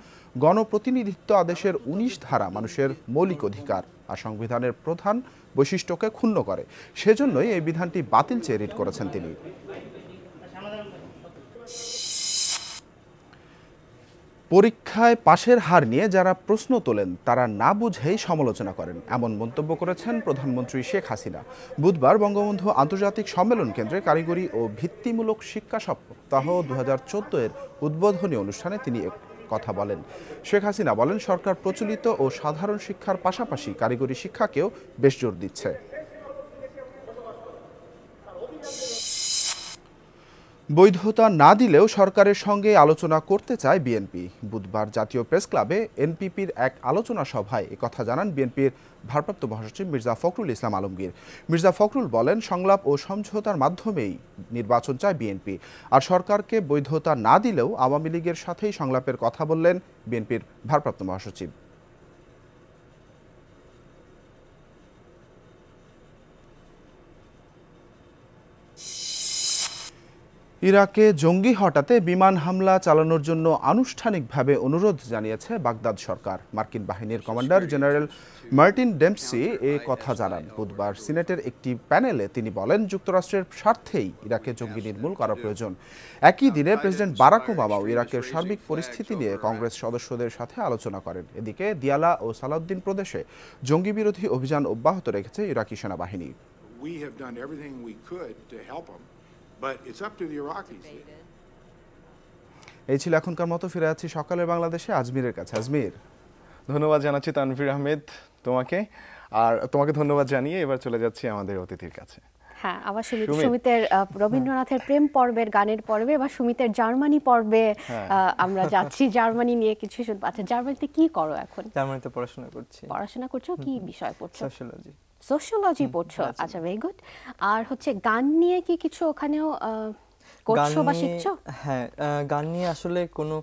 গণপ্রতিনিধিত্ব আদেশের উনিশ ধারা মানুষের মৌলিক অধিকার আর সংবিধানের প্রধান বৈশিষ্ট্যকে ক্ষুণ্ণ করে। সেজন্যই এই বিধানটি বাতিল চেয়ে রিট করেছেন তিনি। পরীক্ষায় পাশের হার নিয়ে যারা প্রশ্ন তোলেন, তারা না বুঝেই সমালোচনা করেন, এমন মন্তব্য করেছেন প্রধানমন্ত্রী শেখ হাসিনা। বুধবার বঙ্গবন্ধু আন্তর্জাতিক সম্মেলন কেন্দ্রে কারিগরি ও ভিত্তিমূলক শিক্ষা সপ্তাহ দু হাজার চোদ্দ এর উদ্বোধনী অনুষ্ঠানে তিনি কথা বলেন। শেখ হাসিনা বলেন, সরকার প্রচলিত ও সাধারণ শিক্ষার পাশাপাশি কারিগরি শিক্ষাকেও বেশ জোর দিচ্ছে। বৈধতা না দিলেও সরকারের সঙ্গে আলোচনা করতে চায় বিএনপি। বুধবার জাতীয় প্রেস ক্লাবে এনপিপির এক আলোচনা সভায় একথা জানান বিএনপির ভারপ্রাপ্ত মহাসচিব মির্জা ফখরুল ইসলাম আলমগীর। মির্জা ফখরুল বলেন, সংলাপ ও সমঝোতার মাধ্যমেই নির্বাচন চায় বিএনপি। আর সরকারকে বৈধতা না দিলেও আওয়ামী লীগের সাথেই সংলাপের কথা বললেন বিএনপির ভারপ্রাপ্ত মহাসচিব। ইরাকে জঙ্গি হটাতে বিমান হামলা চালানোর জন্য আনুষ্ঠানিকভাবে অনুরোধ জানিয়েছে বাগদাদ সরকার। মার্কিন বাহিনীর কমান্ডার জেনারেল মার্টিন ডেমসি এ কথা জানান। বুধবার সিনেটের একটি প্যানেলে তিনি বলেন যুক্তরাষ্ট্রের স্বার্থেই ইরাকে জঙ্গি নির্মূল করা প্রয়োজন। একই দিনে প্রেসিডেন্ট বারাক ওবামাও ইরাকের সার্বিক পরিস্থিতি নিয়ে কংগ্রেস সদস্যদের সাথে আলোচনা করেন। এদিকে দিয়ালা ও সালাউদ্দিন প্রদেশে জঙ্গি বিরোধী অভিযান অব্যাহত রেখেছে ইরাকি সেনাবাহিনী। We have done everything we could to help them, but it's up to the Iraqis. এই ছিল এখনকার মতো ফিরে আছি সকালের বাংলাদেশে আজমিরের কাছে। আজমির। ধন্যবাদ জানাচ্ছি তানভীর আহমেদ তোমাকে। আর তোমাকে ধন্যবাদ জানিয়ে এবার চলে যাচ্ছি আমাদের অতিথির কাছে। হ্যাঁ আবার সুমিত সুমিত। সুমিতের রবীন্দ্রনাথের প্রেম পর্বের গানের পর্বে বা সুমিতের জার্মানি পর্বে হ্যাঁ। আহ, আমরা যাচ্ছি জার্মানি নিয়ে কিছু আচ্ছা জার্মানিতে কি করো এখন? জার্মানিতে পড়াশোনা করছি। পড়াশোনা করছ? কি বিষয় পড়ছো? সোশ্যোলজি সোশ্যোলজি পড়ছো? আচ্ছা ভেরি গুড আর হচ্ছে গান নিয়ে কি কিছু ওখানেও করছ বা শিখছো? হ্যাঁ গান নিয়ে আসলে কোনো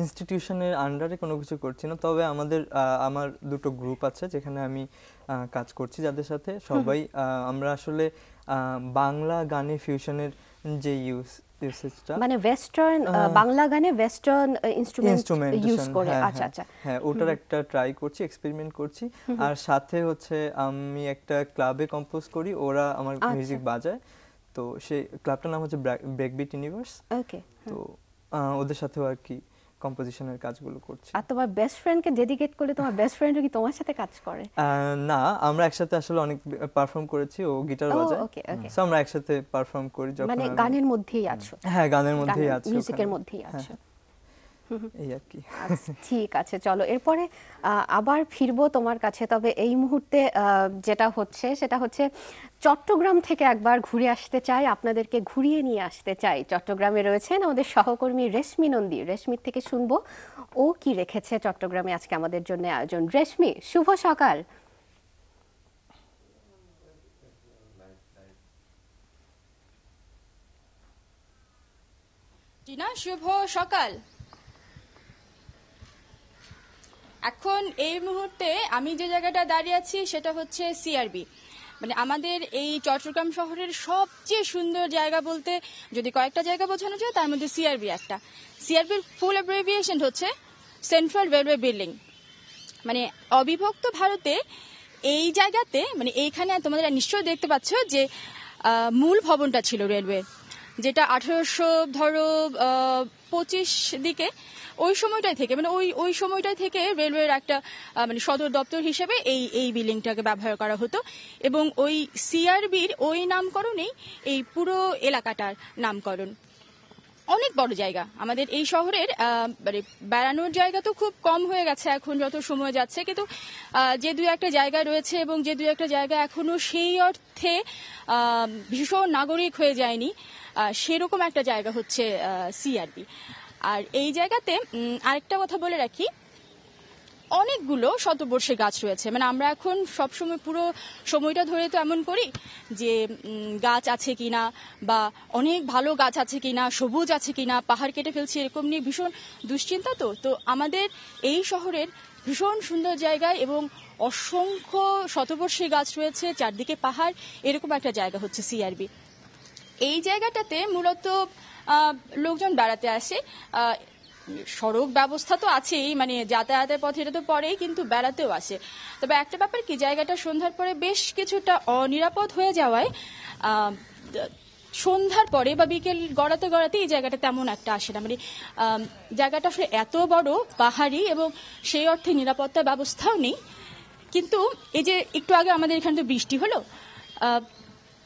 ইনস্টিটিউশনের আন্ডারে কোনো কিছু করছি না। তবে আমাদের আমার দুটো গ্রুপ আছে যেখানে আমি কাজ করছি যাদের সাথে। সবাই আমরা আসলে বাংলা গানে ফিউশনের যে ইউজ ইউসেজটা মানে ওয়েস্টার্ন বাংলা গানে ওয়েস্টার্ন ইনস্ট্রুমেন্ট ইউজ করে। হ্যাঁ, আচ্ছা আচ্ছা। হ্যাঁ ওটার একটা ট্রাই করছি এক্সপেরিমেন্ট করছি। আর সাথে হচ্ছে আমি একটা ক্লাবে কম্পোজ করি ওরা আমার আচ্ছা। মিউজিক বাজায়। তো সেই ক্লাবটার নাম হচ্ছে ব্রেকবিট ইউনিভার্স ওকে তো ওদের সাথেও আর কি কম্পোজিশনের কাজগুলো করছি। আর তোমার বেস্ট ফ্রেন্ডকে ডেডিকেট করলে তোমার বেস্ট ফ্রেন্ড কি তোমার সাথে কাজ করে? না আমরা একসাথে আসলে অনেক পারফর্ম করেছি ও গিটার বাজায়। ওকে ওকে সো আমরা একসাথে পারফর্ম করি যখন মানে গানের মধ্যেই আছো। হ্যাঁ গানের মধ্যেই আছো মিউজিকের মধ্যেই হ্যাঁ, আছো। এই আর কি। আচ্ছা, ঠিক আছে চলো। এরপরে আবার ফিরবো তোমার কাছে তবে এই মুহূর্তে যেটা হচ্ছে সেটা হচ্ছে চট্টগ্রাম থেকে একবার ঘুরে আসতে চাই আপনাদেরকে ঘুরিয়ে নিয়ে আসতে চাই। চট্টগ্রামে রয়েছেন আমাদের সহকর্মী রেশমি নন্দী। রেশমির থেকে শুনব ও কি রেখেছে চট্টগ্রামে আজকে আমাদের জন্য আয়োজন। রেশমি শুভ সকাল। টিনা শুভ সকাল। এখন এই মুহূর্তে আমি যে জায়গাটা দাঁড়িয়ে আছি সেটা হচ্ছে সিআরবি মানে আমাদের এই চট্টগ্রাম শহরের সবচেয়ে সুন্দর জায়গা বলতে যদি কয়েকটা জায়গা বোঝানো যায়, তার মধ্যে সিআরবি একটা। সিআরবির ফুল অ্যাব্রিভিয়েশন হচ্ছে সেন্ট্রাল রেলওয়ে বিল্ডিং মানে অবিভক্ত ভারতে এই জায়গাতে মানে এইখানে তোমাদের নিশ্চয়ই দেখতে পাচ্ছ যে মূল ভবনটা ছিল রেলওয়ে, যেটা আঠারোশো ধরো পঁচিশ দিকে ওই সময়টাই থেকে মানে ওই ওই সময়টাই থেকে রেলওয়ের একটা মানে সদর দপ্তর হিসেবে এই এই বিল্ডিংটাকে ব্যবহার করা হতো। এবং ওই সিআরবির ওই নামকরণেই এই পুরো এলাকাটার নামকরণ। অনেক বড় জায়গা। আমাদের এই শহরের মানে বেড়ানোর জায়গা তো খুব কম হয়ে গেছে এখন, যত সময় যাচ্ছে। কিন্তু যে দু একটা জায়গা রয়েছে এবং যে দু একটা জায়গা এখনও সেই অর্থে ভীষণ নাগরিক হয়ে যায়নি সেরকম একটা জায়গা হচ্ছে সিআরবি। আর এই জায়গাতে আরেকটা কথা বলে রাখি, অনেকগুলো শতবর্ষী গাছ রয়েছে। মানে আমরা এখন সবসময় পুরো সময়টা ধরে তো এমন করি যে গাছ আছে কিনা বা অনেক ভালো গাছ আছে কিনা, সবুজ আছে কিনা, পাহাড় কেটে ফেলছি এরকম নিয়ে ভীষণ দুশ্চিন্তা তো। তো আমাদের এই শহরের ভীষণ সুন্দর জায়গায় এবং অসংখ্য শতবর্ষী গাছ রয়েছে, চারদিকে পাহাড়, এরকম একটা জায়গা হচ্ছে সিআরবি এই জায়গাটাতে মূলত লোকজন বেড়াতে আসে। সড়ক ব্যবস্থা তো আছেই মানে যাতায়াতের পথে এটা তো পরেই কিন্তু বেড়াতেও আসে। তবে একটা ব্যাপার কি, জায়গাটা সন্ধ্যার পরে বেশ কিছুটা অনিরাপদ হয়ে যাওয়ায় সন্ধ্যার পরে বা বিকেল গড়াতে গড়াতে এই জায়গাটা তেমন একটা আসে না। মানে জায়গাটা আসলে এত বড়, পাহাড়ি এবং সেই অর্থে নিরাপত্তা ব্যবস্থাও নেই। কিন্তু এই যে একটু আগে আমাদের এখানে তো বৃষ্টি হলো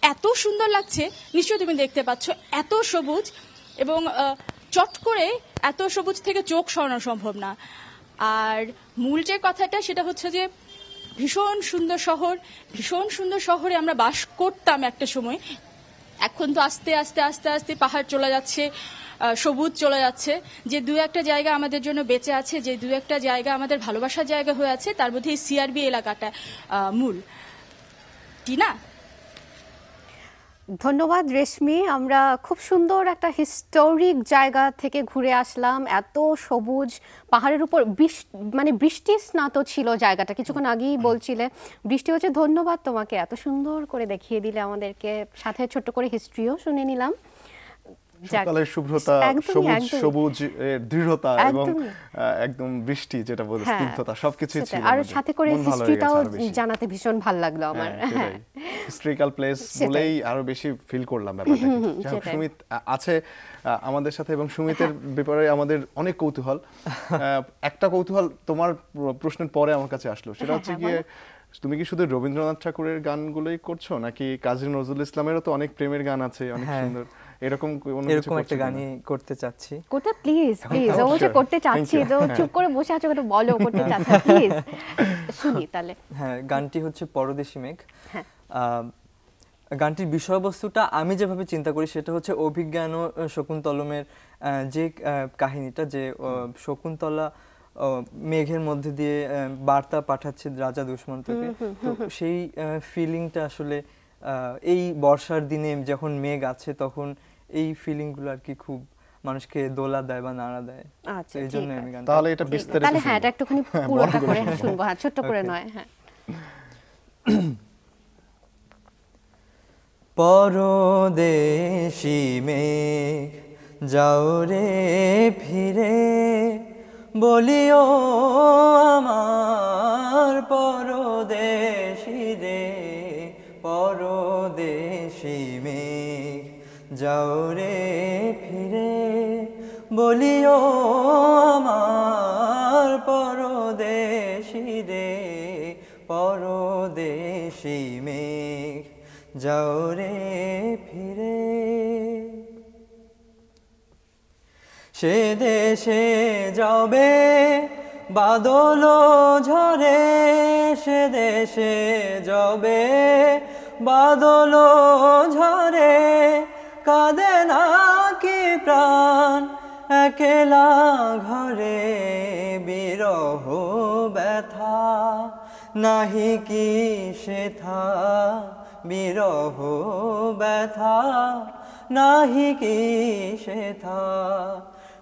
এত সুন্দর লাগছে, নিশ্চয়ই তুমি দেখতে পাচ্ছ, এত সবুজ এবং চট করে এত সবুজ থেকে চোখ সরানো সম্ভব না। আর মূল যে কথাটা সেটা হচ্ছে যে, ভীষণ সুন্দর শহর, ভীষণ সুন্দর শহরে আমরা বাস করতাম একটা সময়। এখন তো আস্তে আস্তে আস্তে আস্তে পাহাড় চলে যাচ্ছে সবুজ চলে যাচ্ছে। যে দু একটা জায়গা আমাদের জন্য বেঁচে আছে, যে দু একটা জায়গা আমাদের ভালোবাসার জায়গা হয়ে আছে, তার মধ্যে সিআরবি এলাকাটা মূল। টিনা? ধন্যবাদ রেশমি আমরা খুব সুন্দর একটা হিস্টোরিক জায়গা থেকে ঘুরে আসলাম। এত সবুজ পাহাড়ের উপর মানে বৃষ্টি স্নাত ছিল জায়গাটা কিছুক্ষণ আগেই বলছিলে। বৃষ্টি হচ্ছে ধন্যবাদ তোমাকে। এত সুন্দর করে দেখিয়ে দিলে আমাদেরকে। সাথে ছোট্ট করে হিস্ট্রিও শুনে নিলাম। সকালের শুভ্রতা সবুজ সবুজ দৃঢ়তা এবং একদম বৃষ্টি যেটা বলে হ্যাঁ, স্নিগ্ধতা সবকিছুই ছিল আর আমাদের। সাথে করে হয়ে হিস্ট্রিটাও জানাতে ভীষণ ভালো লাগল আমার। হ্যাঁ। হিস্ট্রিক্যাল প্লেস বলেই আরও বেশি ফিল করলাম ব্যাপারটা। হ্যাঁ। সুমিত আছে আমাদের সাথে এবং সুমিতের ব্যাপারে আমাদের অনেক কৌতূহল। একটা কৌতূহল তোমার প্রশ্নের পরে আমার কাছে আসলো। সেটা হ্যাঁ, হচ্ছে হ্যাঁ, গিয়ে তুমি কি শুধু রবীন্দ্রনাথ ঠাকুরের গানগুলোই করছ নাকি কাজী নজরুল ইসলামেরও তো অনেক প্রেমের গান আছে অনেক হ্যাঁ। সুন্দর? এরকম কোনো এরকম একটা গানই করতে চাচ্ছি। কোটা প্লিজ প্লিজ ও যে করতে চাচ্ছি তো। চুপ করে বসে আছো একটু বলো করতে চাচ্ছি প্লিজ শুনি তাহলে। হ্যাঁ গানটি হচ্ছে পরদেশি মেঘ। হ্যাঁ। গানটির বিষয়বস্তুটা আমি যেভাবে চিন্তা করি সেটা হচ্ছে অভিজ্ঞান ও শকুন্তলমের আহ, যে আহ, কাহিনীটা যে শকুন্তলা মেঘের মধ্যে দিয়ে বার্তা পাঠাচ্ছে রাজা দুষ্মন্তকে তো সেই ফিলিংটা আসলে আহ, এই বর্ষার দিনে যখন মেঘ আছে তখন এই ফিলিংগুলো আর কি খুব মানুষকে দোলা দেয় বা নাড়া দেয়। আচ্ছা এই জন্য আমি গানটা তাহলে এটা বিস্তারিত তাহলে হ্যাঁ এটা একটুখানি হ্যাঁ, পুরোটা করে শুনব হ্যাঁ ছোট্ট করে নয় হ্যাঁ। পরদেশি মেঘ যাও রে ফিরে বলিও আমার পরদেশি রে পরদেশি মেঘ। যাও রে ফিরে, বলিও আমার পরদেশি রে, পরদেশি মেঘ, যাও রে ফিরে। সে দেশে যাবে, বাদল ঝরে, সে দেশে যাবে, বাদল ঝরে কাঁদে না কি প্রাণ? একলা ঘরে বিরহ ব্যথা। নাহি কি সেথা বিরহ ব্যথা? নাহি কি সেথা?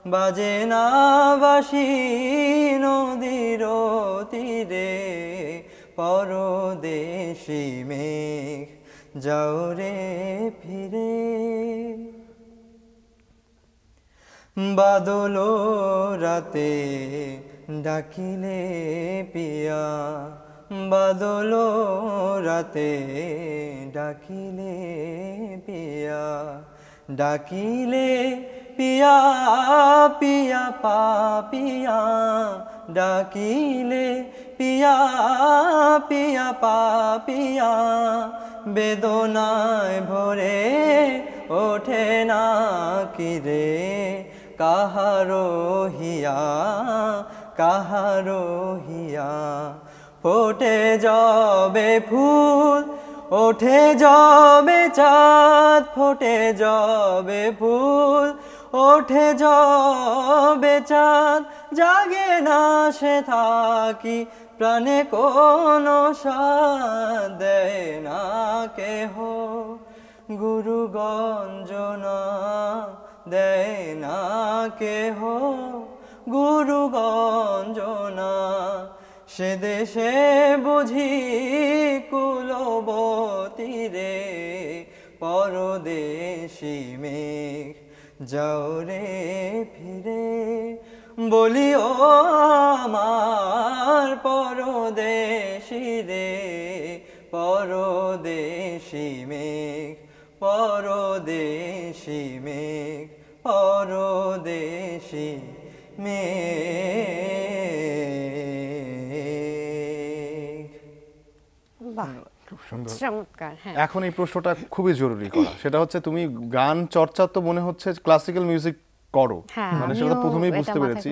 বাজে না বাসি নদীর তীরে পরদেশি মেঘ যাও রে ফিরে। বাদল রাতে ডাকিলে পিয়া, বাদল রাতে ডাকিলে পিয়া ডাকিলে পিয়া পিয়া পাপিয়া ডাকিলে পিয়া পিয়া পাপিয়া বেদনায় ভরে ওঠে না কি রে? কাহারো হিয়া কাহারো হিয়া? ফোটে যবে ফুল, ওঠে যবে চাঁদ, ফোটে যবে ফুল, ওঠে যবে চাঁদ, জাগে না সে থাকি প্রাণে কোনো দেয় না কেহ। গুরু গঞ্জনা দেয় না কেহ। গুরু গঞ্জনা সে দেশে বুঝি কুলবতী রে। পরদেশি মেঘ যাও রে ফিরে। বলি ও আমার পরদেশি রে পরদেশি মেঘ পরদেশি মেঘ পরদেশি মেঘ। বাহ খুব সুন্দর। চমৎকার হ্যাঁ। এখন এই প্রশ্নটা খুবই জরুরি করা। সেটা হচ্ছে তুমি গান চর্চা তো মনে হচ্ছে ক্লাসিক্যাল মিউজিক করো। হ্যাঁ, মানে সেটা তো প্রথমেই বুঝতে পেরেছি।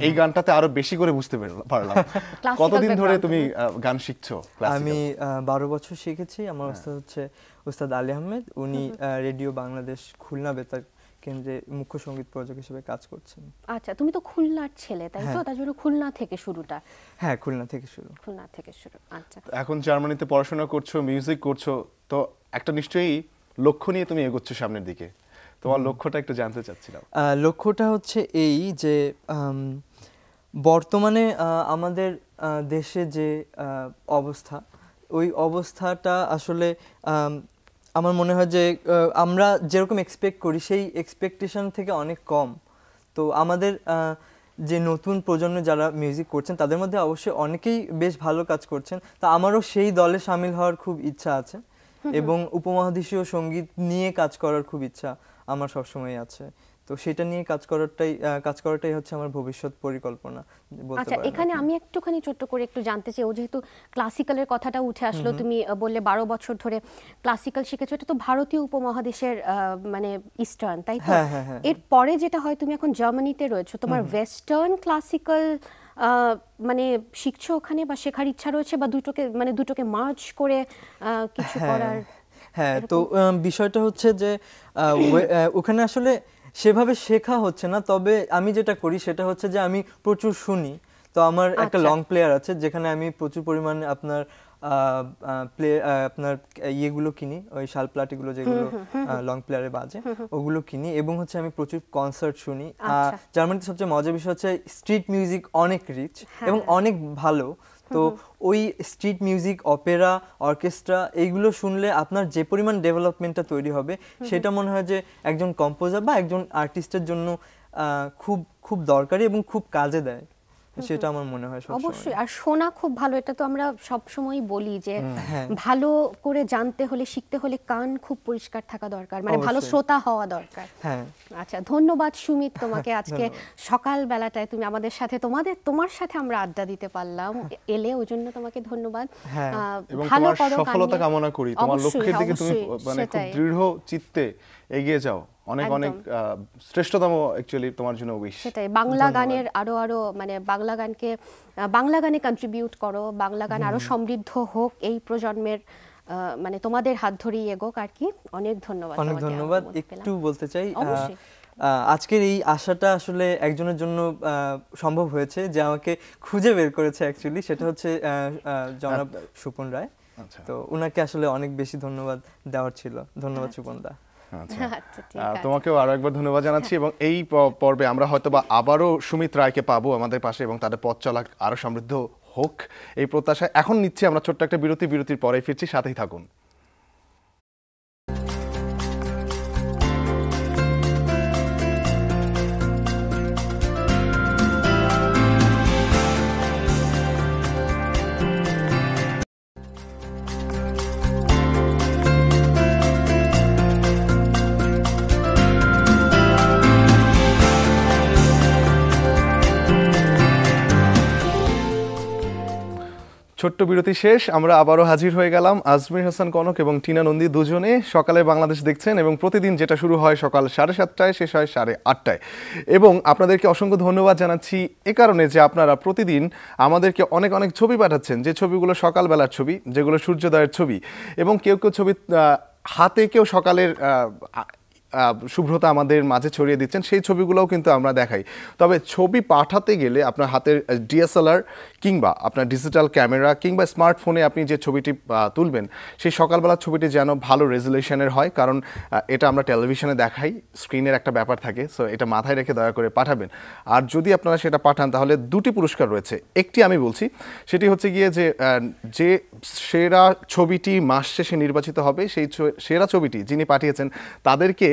এই গানটাতে আরও বেশি করে বুঝতে পেরল- পারলাম। কতদিন ধরে তুমি আহ, গান শিখছো আমি আহ, বারো বছর শিখেছি। আমার ওস্তাদ হচ্ছে ওস্তাদ আলী আহমেদ। উনি আহ, রেডিও বাংলাদেশ খুলনা বেতার কেন্দ্রে মুখ্য সংগীত প্রযোজক হিসেবে কাজ করছেন। আচ্ছা তুমি তো খুলনার ছেলে তাই তো? হ্যাঁ। তার জন্য খুলনা থেকে শুরুটা। হ্যাঁ খুলনা থেকে শুরু। খুলনা থেকে শুরু আচ্ছা। এখন জার্মানিতে পড়াশোনা করছ মিউজিক করছ তো একটা নিশ্চয়ই লক্ষ্য নিয়ে তুমি এগোচ্ছ সামনের দিকে। তোমার লক্ষ্যটা একটু জানতে চাচ্ছিলাম। আহ, লক্ষ্যটা হচ্ছে এই যে বর্তমানে আহ, আমাদের আহ, দেশে যে আহ, অবস্থা ওই অবস্থাটা আসলে আম, আমার মনে হয় যে আমরা যেরকম এক্সপেক্ট করি সেই এক্সপেকটেশন থেকে অনেক কম। তো আমাদের আহ, যে নতুন প্রজন্ম যারা মিউজিক করছেন তাদের মধ্যে অবশ্যই অনেকেই বেশ ভালো কাজ করছেন। তা আমারও সেই দলে সামিল হওয়ার খুব ইচ্ছা আছে এবং উপমহাদেশীয় সংগীত নিয়ে কাজ করার খুব ইচ্ছা। আমার সবসময় আছে। তো সেটা নিয়ে কাজ করাটাই কাজ করাটাই হচ্ছে আমার ভবিষ্যৎ পরিকল্পনা আচ্ছা এখানে আমি একটুখানি ছোট্ট করে একটু জানতে চাই ও যেহেতু ক্লাসিক্যালের কথাটা উঠে আসলো তুমি বললে বারো বছর ধরে ক্লাসিক্যাল শিখেছো এটা তো ভারতীয় উপমহাদেশের মানে ইস্টার্ন তাই তো? হ্যাঁ, হ্যাঁ, হ্যাঁ। এর পরে যেটা হয় তুমি এখন জার্মানিতে রয়েছো তোমার ওয়েস্টার্ন ক্লাসিক্যাল মানে শিখছো ওখানে বা শেখার ইচ্ছা রয়েছে বা দুটোকে মানে দুটোকে মার্চ করে আহ, কিছু করার? হ্যাঁ তো বিষয়টা হচ্ছে যে ওখানে আসলে সেভাবে শেখা হচ্ছে না তবে আমি যেটা করি সেটা হচ্ছে যে আমি প্রচুর শুনি। তো আমার একটা আচ্ছা। লং প্লেয়ার আছে যেখানে আমি প্রচুর পরিমাণে আপনার প্লে আপনার ইয়েগুলো কিনি ওই শাল প্লাটিগুলো যেগুলো লং প্লেয়ারে বাজে ওগুলো কিনি এবং হচ্ছে আমি প্রচুর কনসার্ট শুনি। আহ, আচ্ছা। জার্মানিতে সবচেয়ে মজার বিষয় হচ্ছে স্ট্রিট মিউজিক অনেক রিচ এবং অনেক ভালো। তো ওই স্ট্রিট মিউজিক অপেরা অর্কেস্ট্রা এইগুলো শুনলে আপনার যে পরিমাণ ডেভেলপমেন্টটা তৈরি হবে সেটা মনে হয় যে একজন কম্পোজার বা একজন আর্টিস্টের জন্য আহ, খুব খুব দরকারি এবং খুব কাজে দেয়। সেটা আমার মনে হয় সবসময়। অবশ্যই আর শোনা খুব ভালো এটা তো আমরা সব সময় বলি যে হ্যাঁ। ভালো করে জানতে হলে শিখতে হলে কান খুব পরিষ্কার থাকা দরকার মানে ভালো শ্রোতা হওয়া দরকার। হ্যাঁ। আচ্ছা ধন্যবাদ সুমিত তোমাকে আজকে সকাল বেলাটায় তুমি আমাদের সাথে তোমাদের তোমার সাথে আমরা আড্ডা দিতে পারলাম। এলে ওই জন্য তোমাকে ধন্যবাদ। হ্যাঁ। ভালো করো সফলতা কামনা করি। তোমার লক্ষ্যের দিকে তুমি মানে খুব দৃঢ় চিত্তে এগিয়ে যাও। অনেক অনেক আহ, শ্রেষ্ঠতম অ্যাকচুয়ালি তোমার জন্য উইশ সেটাই বাংলা গানের আরও আরও মানে বাংলা গানকে বাংলা গানে কন্ট্রিবিউট করো বাংলা গান আরও সমৃদ্ধ হোক এই প্রজন্মের আহ, মানে তোমাদের হাত ধরেই এগোক আর কি। অনেক ধন্যবাদ অনেক ধন্যবাদ। একটু বলতে চাই আহ, আজকের এই আশাটা আসলে একজনের জন্য আহ, সম্ভব হয়েছে যে আমাকে খুঁজে বের করেছে অ্যাকচুয়ালি সেটা হচ্ছে জনাব সুপন রায়। আচ্ছা। তো ওনাকে আসলে অনেক বেশি ধন্যবাদ দেওয়ার ছিল। ধন্যবাদ সুপন দা। আচ্ছা। আচ্ছা তোমাকেও আরও একবার ধন্যবাদ জানাচ্ছি এবং এই পর্বে আমরা হয়তো বা আবারও সুমিত রায়কে পাবো আমাদের পাশে এবং তাদের পথ চলা আরও সমৃদ্ধ হোক এই প্রত্যাশায়। এখন নিচ্ছি আমরা ছোট্ট একটা বিরতি বিরতির পরে ফিরছি সাথেই থাকুন। ছোট্ট বিরতি শেষ, আমরা আবারও হাজির হয়ে গেলাম আজমির হাসান কনক এবং টিনা নন্দী দুজনে। সকালে বাংলাদেশ দেখছেন এবং প্রতিদিন যেটা শুরু হয় সকাল সাড়ে সাতটায়, শেষ হয় সাড়ে আটটায়। এবং আপনাদেরকে অসংখ্য ধন্যবাদ জানাচ্ছি এ কারণে যে আপনারা প্রতিদিন আমাদেরকে অনেক অনেক ছবি পাঠাচ্ছেন। যে ছবিগুলো সকালবেলার ছবি, যেগুলো সূর্যোদয়ের ছবি এবং কেউ কেউ ছবি হাতে কেউ সকালের শুভ্রতা আমাদের মাঝে ছড়িয়ে দিচ্ছেন, সেই ছবিগুলোও কিন্তু আমরা দেখাই। তবে ছবি পাঠাতে গেলে আপনার হাতের ডিএসএলআর কিংবা আপনার ডিজিটাল ক্যামেরা কিংবা স্মার্টফোনে আপনি যে ছবিটি তুলবেন, সেই সকালবেলার ছবিটি যেন ভালো রেজুলেশনের হয়। কারণ এটা আমরা টেলিভিশনে দেখাই স্ক্রিনের একটা ব্যাপার থাকে সো এটা মাথায় রেখে দয়া করে পাঠাবেন। আর যদি আপনারা সেটা পাঠান, তাহলে দুটি পুরস্কার রয়েছে। একটি আমি বলছি, সেটি হচ্ছে গিয়ে যে যে সেরা ছবিটি মাস শেষে নির্বাচিত হবে, সেই সেরা ছবিটি যিনি পাঠিয়েছেন, তাদেরকে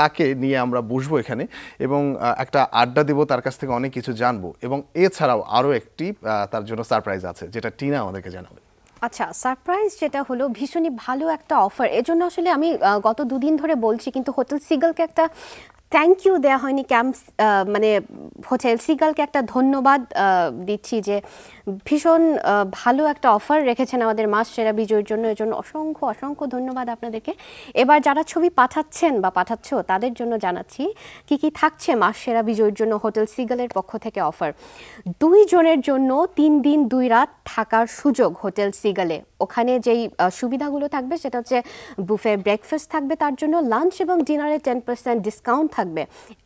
তাকে নিয়ে আমরা বসবো এখানে এবং একটা আড্ডা দেব, তার কাছ থেকে অনেক কিছু জানব। এবং এছাড়াও আরও একটি তার জন্য সারপ্রাইজ আছে, যেটা টিনা আমাদেরকে জানাবে। আচ্ছা সারপ্রাইজ যেটা হলো, ভীষণই ভালো একটা অফার এজন্য আসলে আমি গত দুদিন ধরে বলছি, কিন্তু হোটেল সিগলকে একটা থ্যাংক ইউ দেওয়া হয়নি ক্যাম্প মানে হোটেল সিগালকে একটা ধন্যবাদ দিচ্ছি যে ভীষণ ভালো একটা অফার রেখেছেন আমাদের মাস সেরা বিজয়ের জন্য। এর জন্য অসংখ্য অসংখ্য ধন্যবাদ আপনাদেরকে। এবার যারা ছবি পাঠাচ্ছেন বা পাঠাচ্ছ, তাদের জন্য জানাচ্ছি কি কি থাকছে মাস সেরা বিজয়ের জন্য হোটেল সিগালের পক্ষ থেকে অফার দুই জনের জন্য তিন দিন, দুই রাত থাকার সুযোগ হোটেল সিগালে ওখানে যেই সুবিধাগুলো থাকবে সেটা হচ্ছে বুফে ব্রেকফাস্ট থাকবে, তার জন্য লাঞ্চ এবং ডিনারে টেন পার্সেন্ট ডিসকাউন্ট থাকবে।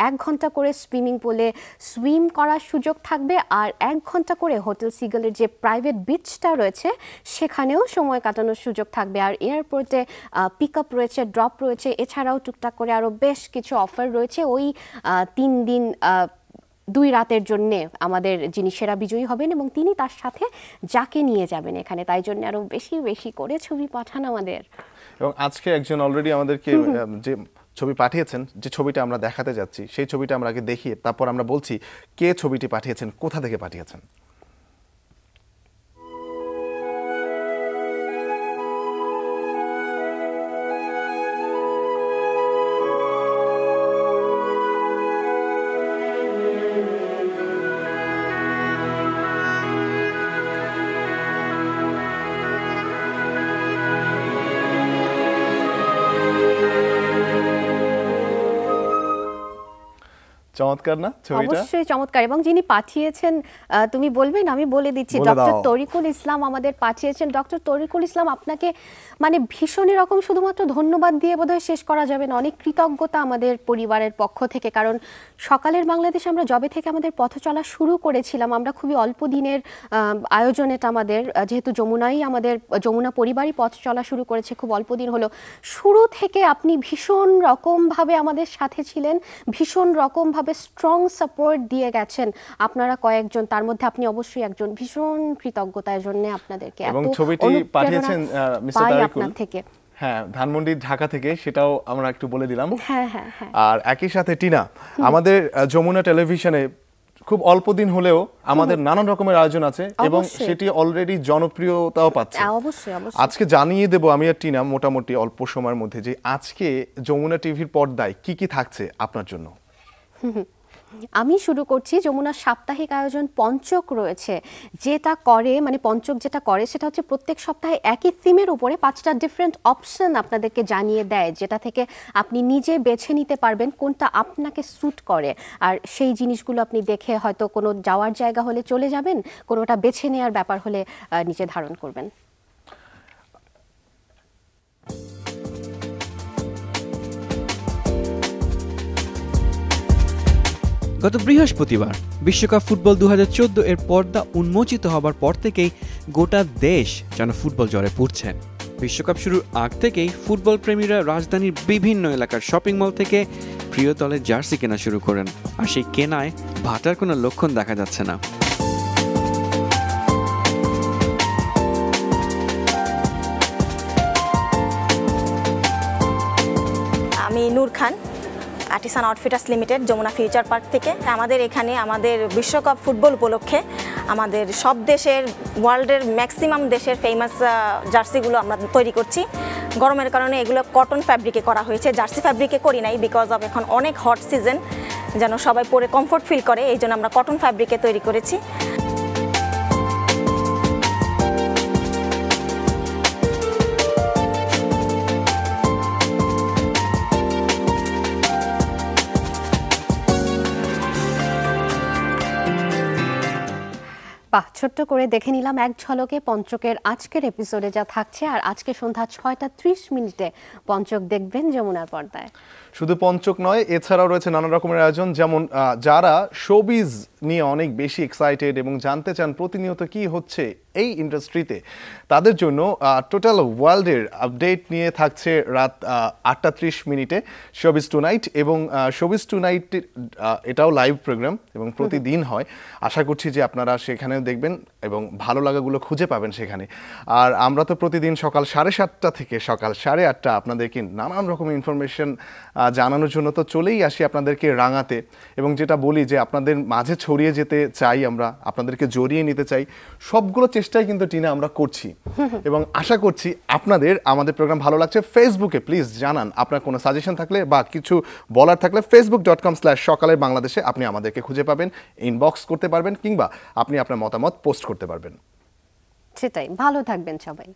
এক ঘণ্টা করে সুইমিং পুলে সুইম করার সুযোগ থাকবে আর এক ঘণ্টা করে হোটেল সিগলের যে প্রাইভেট বিচটা রয়েছে সেখানেও সময় কাটানোর সুযোগ থাকবে। আর এয়ারপোর্টে পিক আপ রয়েছে ড্রপ রয়েছে এছাড়াও টুকটাক করে আরও বেশ কিছু অফার রয়েছে। ওই তিন দিন দুই রাতের জন্য আমাদের যিনি সেরা বিজয়ী হবেন এবং তিনি তার সাথে যাকে নিয়ে যাবেন এখানে। তাই জন্য আরও বেশি বেশি করে ছবি পাঠান আমাদের। এবং আজকে একজন অলরেডি আমাদেরকে যে ছবি পাঠিয়েছেন, যে ছবিটা আমরা দেখাতে যাচ্ছি, সেই ছবিটা আমরা আগে দেখিয়ে তারপর আমরা বলছি কে ছবিটি পাঠিয়েছেন, কোথা থেকে পাঠিয়েছেন? চমৎকার না ছবিটা? অবশ্যই চমৎকার। এবং যিনি পাঠিয়েছেন তুমি বলবেন আমি বলে দিচ্ছি ডক্টর তরিকুল ইসলাম আমাদের পাঠিয়েছেন। ডক্টর তরিকুল ইসলাম আপনাকে মানে ভীষণ রকম শুধুমাত্র ধন্যবাদ দিয়ে বোধহয় শেষ করা যাবে না। অনেক কৃতজ্ঞতা আমাদের পরিবারের পক্ষ থেকে কারণ সকালের বাংলাদেশে আমরা জবে থেকে আমাদের পথ চলা শুরু করেছিলাম। আমরা খুবই অল্প দিনের আহ, আয়োজন এটা আমাদের যেহেতু যমুনাই আমাদের যমুনা পরিবারই পথ চলা শুরু করেছে খুব অল্প দিন হলো। শুরু থেকে আপনি ভীষণ রকমভাবে আমাদের সাথে ছিলেন ভীষণ রকমভাবে স্ট্রং সাপোর্ট দিয়ে গেছেন আপনারা কয়েকজন। তার মধ্যে আপনি অবশ্যই একজন। ভীষণ কৃতজ্ঞতার জন্য আপনাদেরকে এবং ছবিটি পাঠিয়েছেন মিস্টার তারিকুল। থেকে। হ্যাঁ ধানমন্ডি ঢাকা থেকে সেটাও আমরা একটু বলে দিলাম। হ্যাঁ হ্যাঁ হ্যাঁ। আর একই সাথে টিনা আমাদের যমুনা টেলিভিশনে খুব অল্প দিন হলেও আমাদের নানান রকমের আয়োজন আছে এবং সেটি অলরেডি জনপ্রিয়তাও পাচ্ছে। হ্যাঁ, আজকে জানিয়ে দেব আমি আর টিনা মোটামুটি অল্প সময়ের মধ্যে যে আজকে যমুনা টিভির পর্দায় কি কি থাকছে আপনার জন্য। আমি শুরু করছি যমুনার সাপ্তাহিক আয়োজন পঞ্চক রয়েছে। যেটা করে মানে পঞ্চক যেটা করে, সেটা হচ্ছে প্রত্যেক সপ্তাহে একই থিমের উপরে পাঁচটা ডিফারেন্ট অপশন আপনাদেরকে জানিয়ে দেয়, যেটা থেকে আপনি নিজে বেছে নিতে পারবেন কোনটা আপনাকে স্যুট করে। আর সেই জিনিসগুলো আপনি দেখে হয়তো কোনো যাওয়ার জায়গা হলে চলে যাবেন, কোনোটা বেছে নেওয়ার ব্যাপার হলে নিজে ধারণ করবেন। গত বৃহস্পতিবার বিশ্বকাপ ফুটবল দুহাজার চোদ্দ এর পর্দা উন্মোচিত হবার পর থেকেই গোটা দেশ যেন ফুটবল জ্বরে পড়ছে। বিশ্বকাপ শুরুর আগ থেকেই ফুটবল প্রেমীরা রাজধানীর বিভিন্ন এলাকার শপিং মল থেকে প্রিয় দলের জার্সি কেনা শুরু করেন, আর সেই কেনায় ভাটার কোনো লক্ষণ দেখা যাচ্ছে না। আমি Noor Khan artisan outfitters limited, Jamuna future park থেকে। আমাদের এখানে আমাদের বিশ্বকাপ ফুটবল উপলক্ষে আমাদের সব দেশের, ওয়ার্ল্ডের ম্যাক্সিমাম দেশের ফেমাস জার্সিগুলো আমরা তৈরি করছি। গরমের কারণে এগুলো কটন ফ্যাব্রিকে করা হয়েছে। জার্সি ফ্যাব্রিকে করি নাই বিকজ অফ এখন অনেক হট সিজন যেন সবাই পরে কমফোর্ট ফিল করে এই জন্য আমরা কটন ফ্যাব্রিকে তৈরি করেছি। ছোট্ট করে দেখে নিলাম এক ঝলকে পঞ্চকের আজকের এপিসোডে যা থাকছে, আর আজকে সন্ধ্যা ছয়টা ত্রিশ মিনিটে পঞ্চক দেখবেন যমুনার পর্দায়। শুধু পঞ্চক নয়, এছাড়াও রয়েছে নানা রকমের আয়োজন, যেমন যারা শোবিজ নিয়ে অনেক বেশি এক্সাইটেড এবং জানতে চান প্রতিনিয়ত কি হচ্ছে এই ইন্ডাস্ট্রিতে তাদের জন্য টোটাল ওয়ার্ল্ডের আপডেট নিয়ে থাকছে রাত আটটা ত্রিশ মিনিটে শোবিজ টু নাইট এবং শোবিজ টু নাইট এটাও লাইভ প্রোগ্রাম এবং প্রতিদিন হয়। আশা করছি যে আপনারা সেখানেও দেখবেন এবং ভালো লাগাগুলো খুঁজে পাবেন সেখানে। আর আমরা তো প্রতিদিন সকাল সাড়ে সাতটা থেকে সকাল সাড়ে আটটা আপনাদেরকে নানান রকমের ইনফরমেশন জানানোর জন্য তো চলেই আসি আপনাদেরকে রাঙাতে। এবং যেটা বলি যে আপনাদের মাঝে ছড়িয়ে ছড়িয়ে যেতে চাই আমরা আপনাদেরকে জড়িয়ে নিতে চাই সবগুলো চেষ্টাই কিন্তু টিনা আমরা করছি। এবং আশা করছি আপনাদের আমাদের প্রোগ্রাম ভালো লাগছে। ফেসবুকে প্লিজ জানান আপনার কোনো সাজেশন থাকলে বা কিছু বলার থাকলে ফেসবুক ডট কম স্ল্যাশ সকালে বাংলাদেশে আপনি আমাদেরকে খুঁজে পাবেন ইনবক্স করতে পারবেন কিংবা আপনি আপনার মতামত পোস্ট করতে পারবেন। সেটাই ভালো থাকবেন সবাই।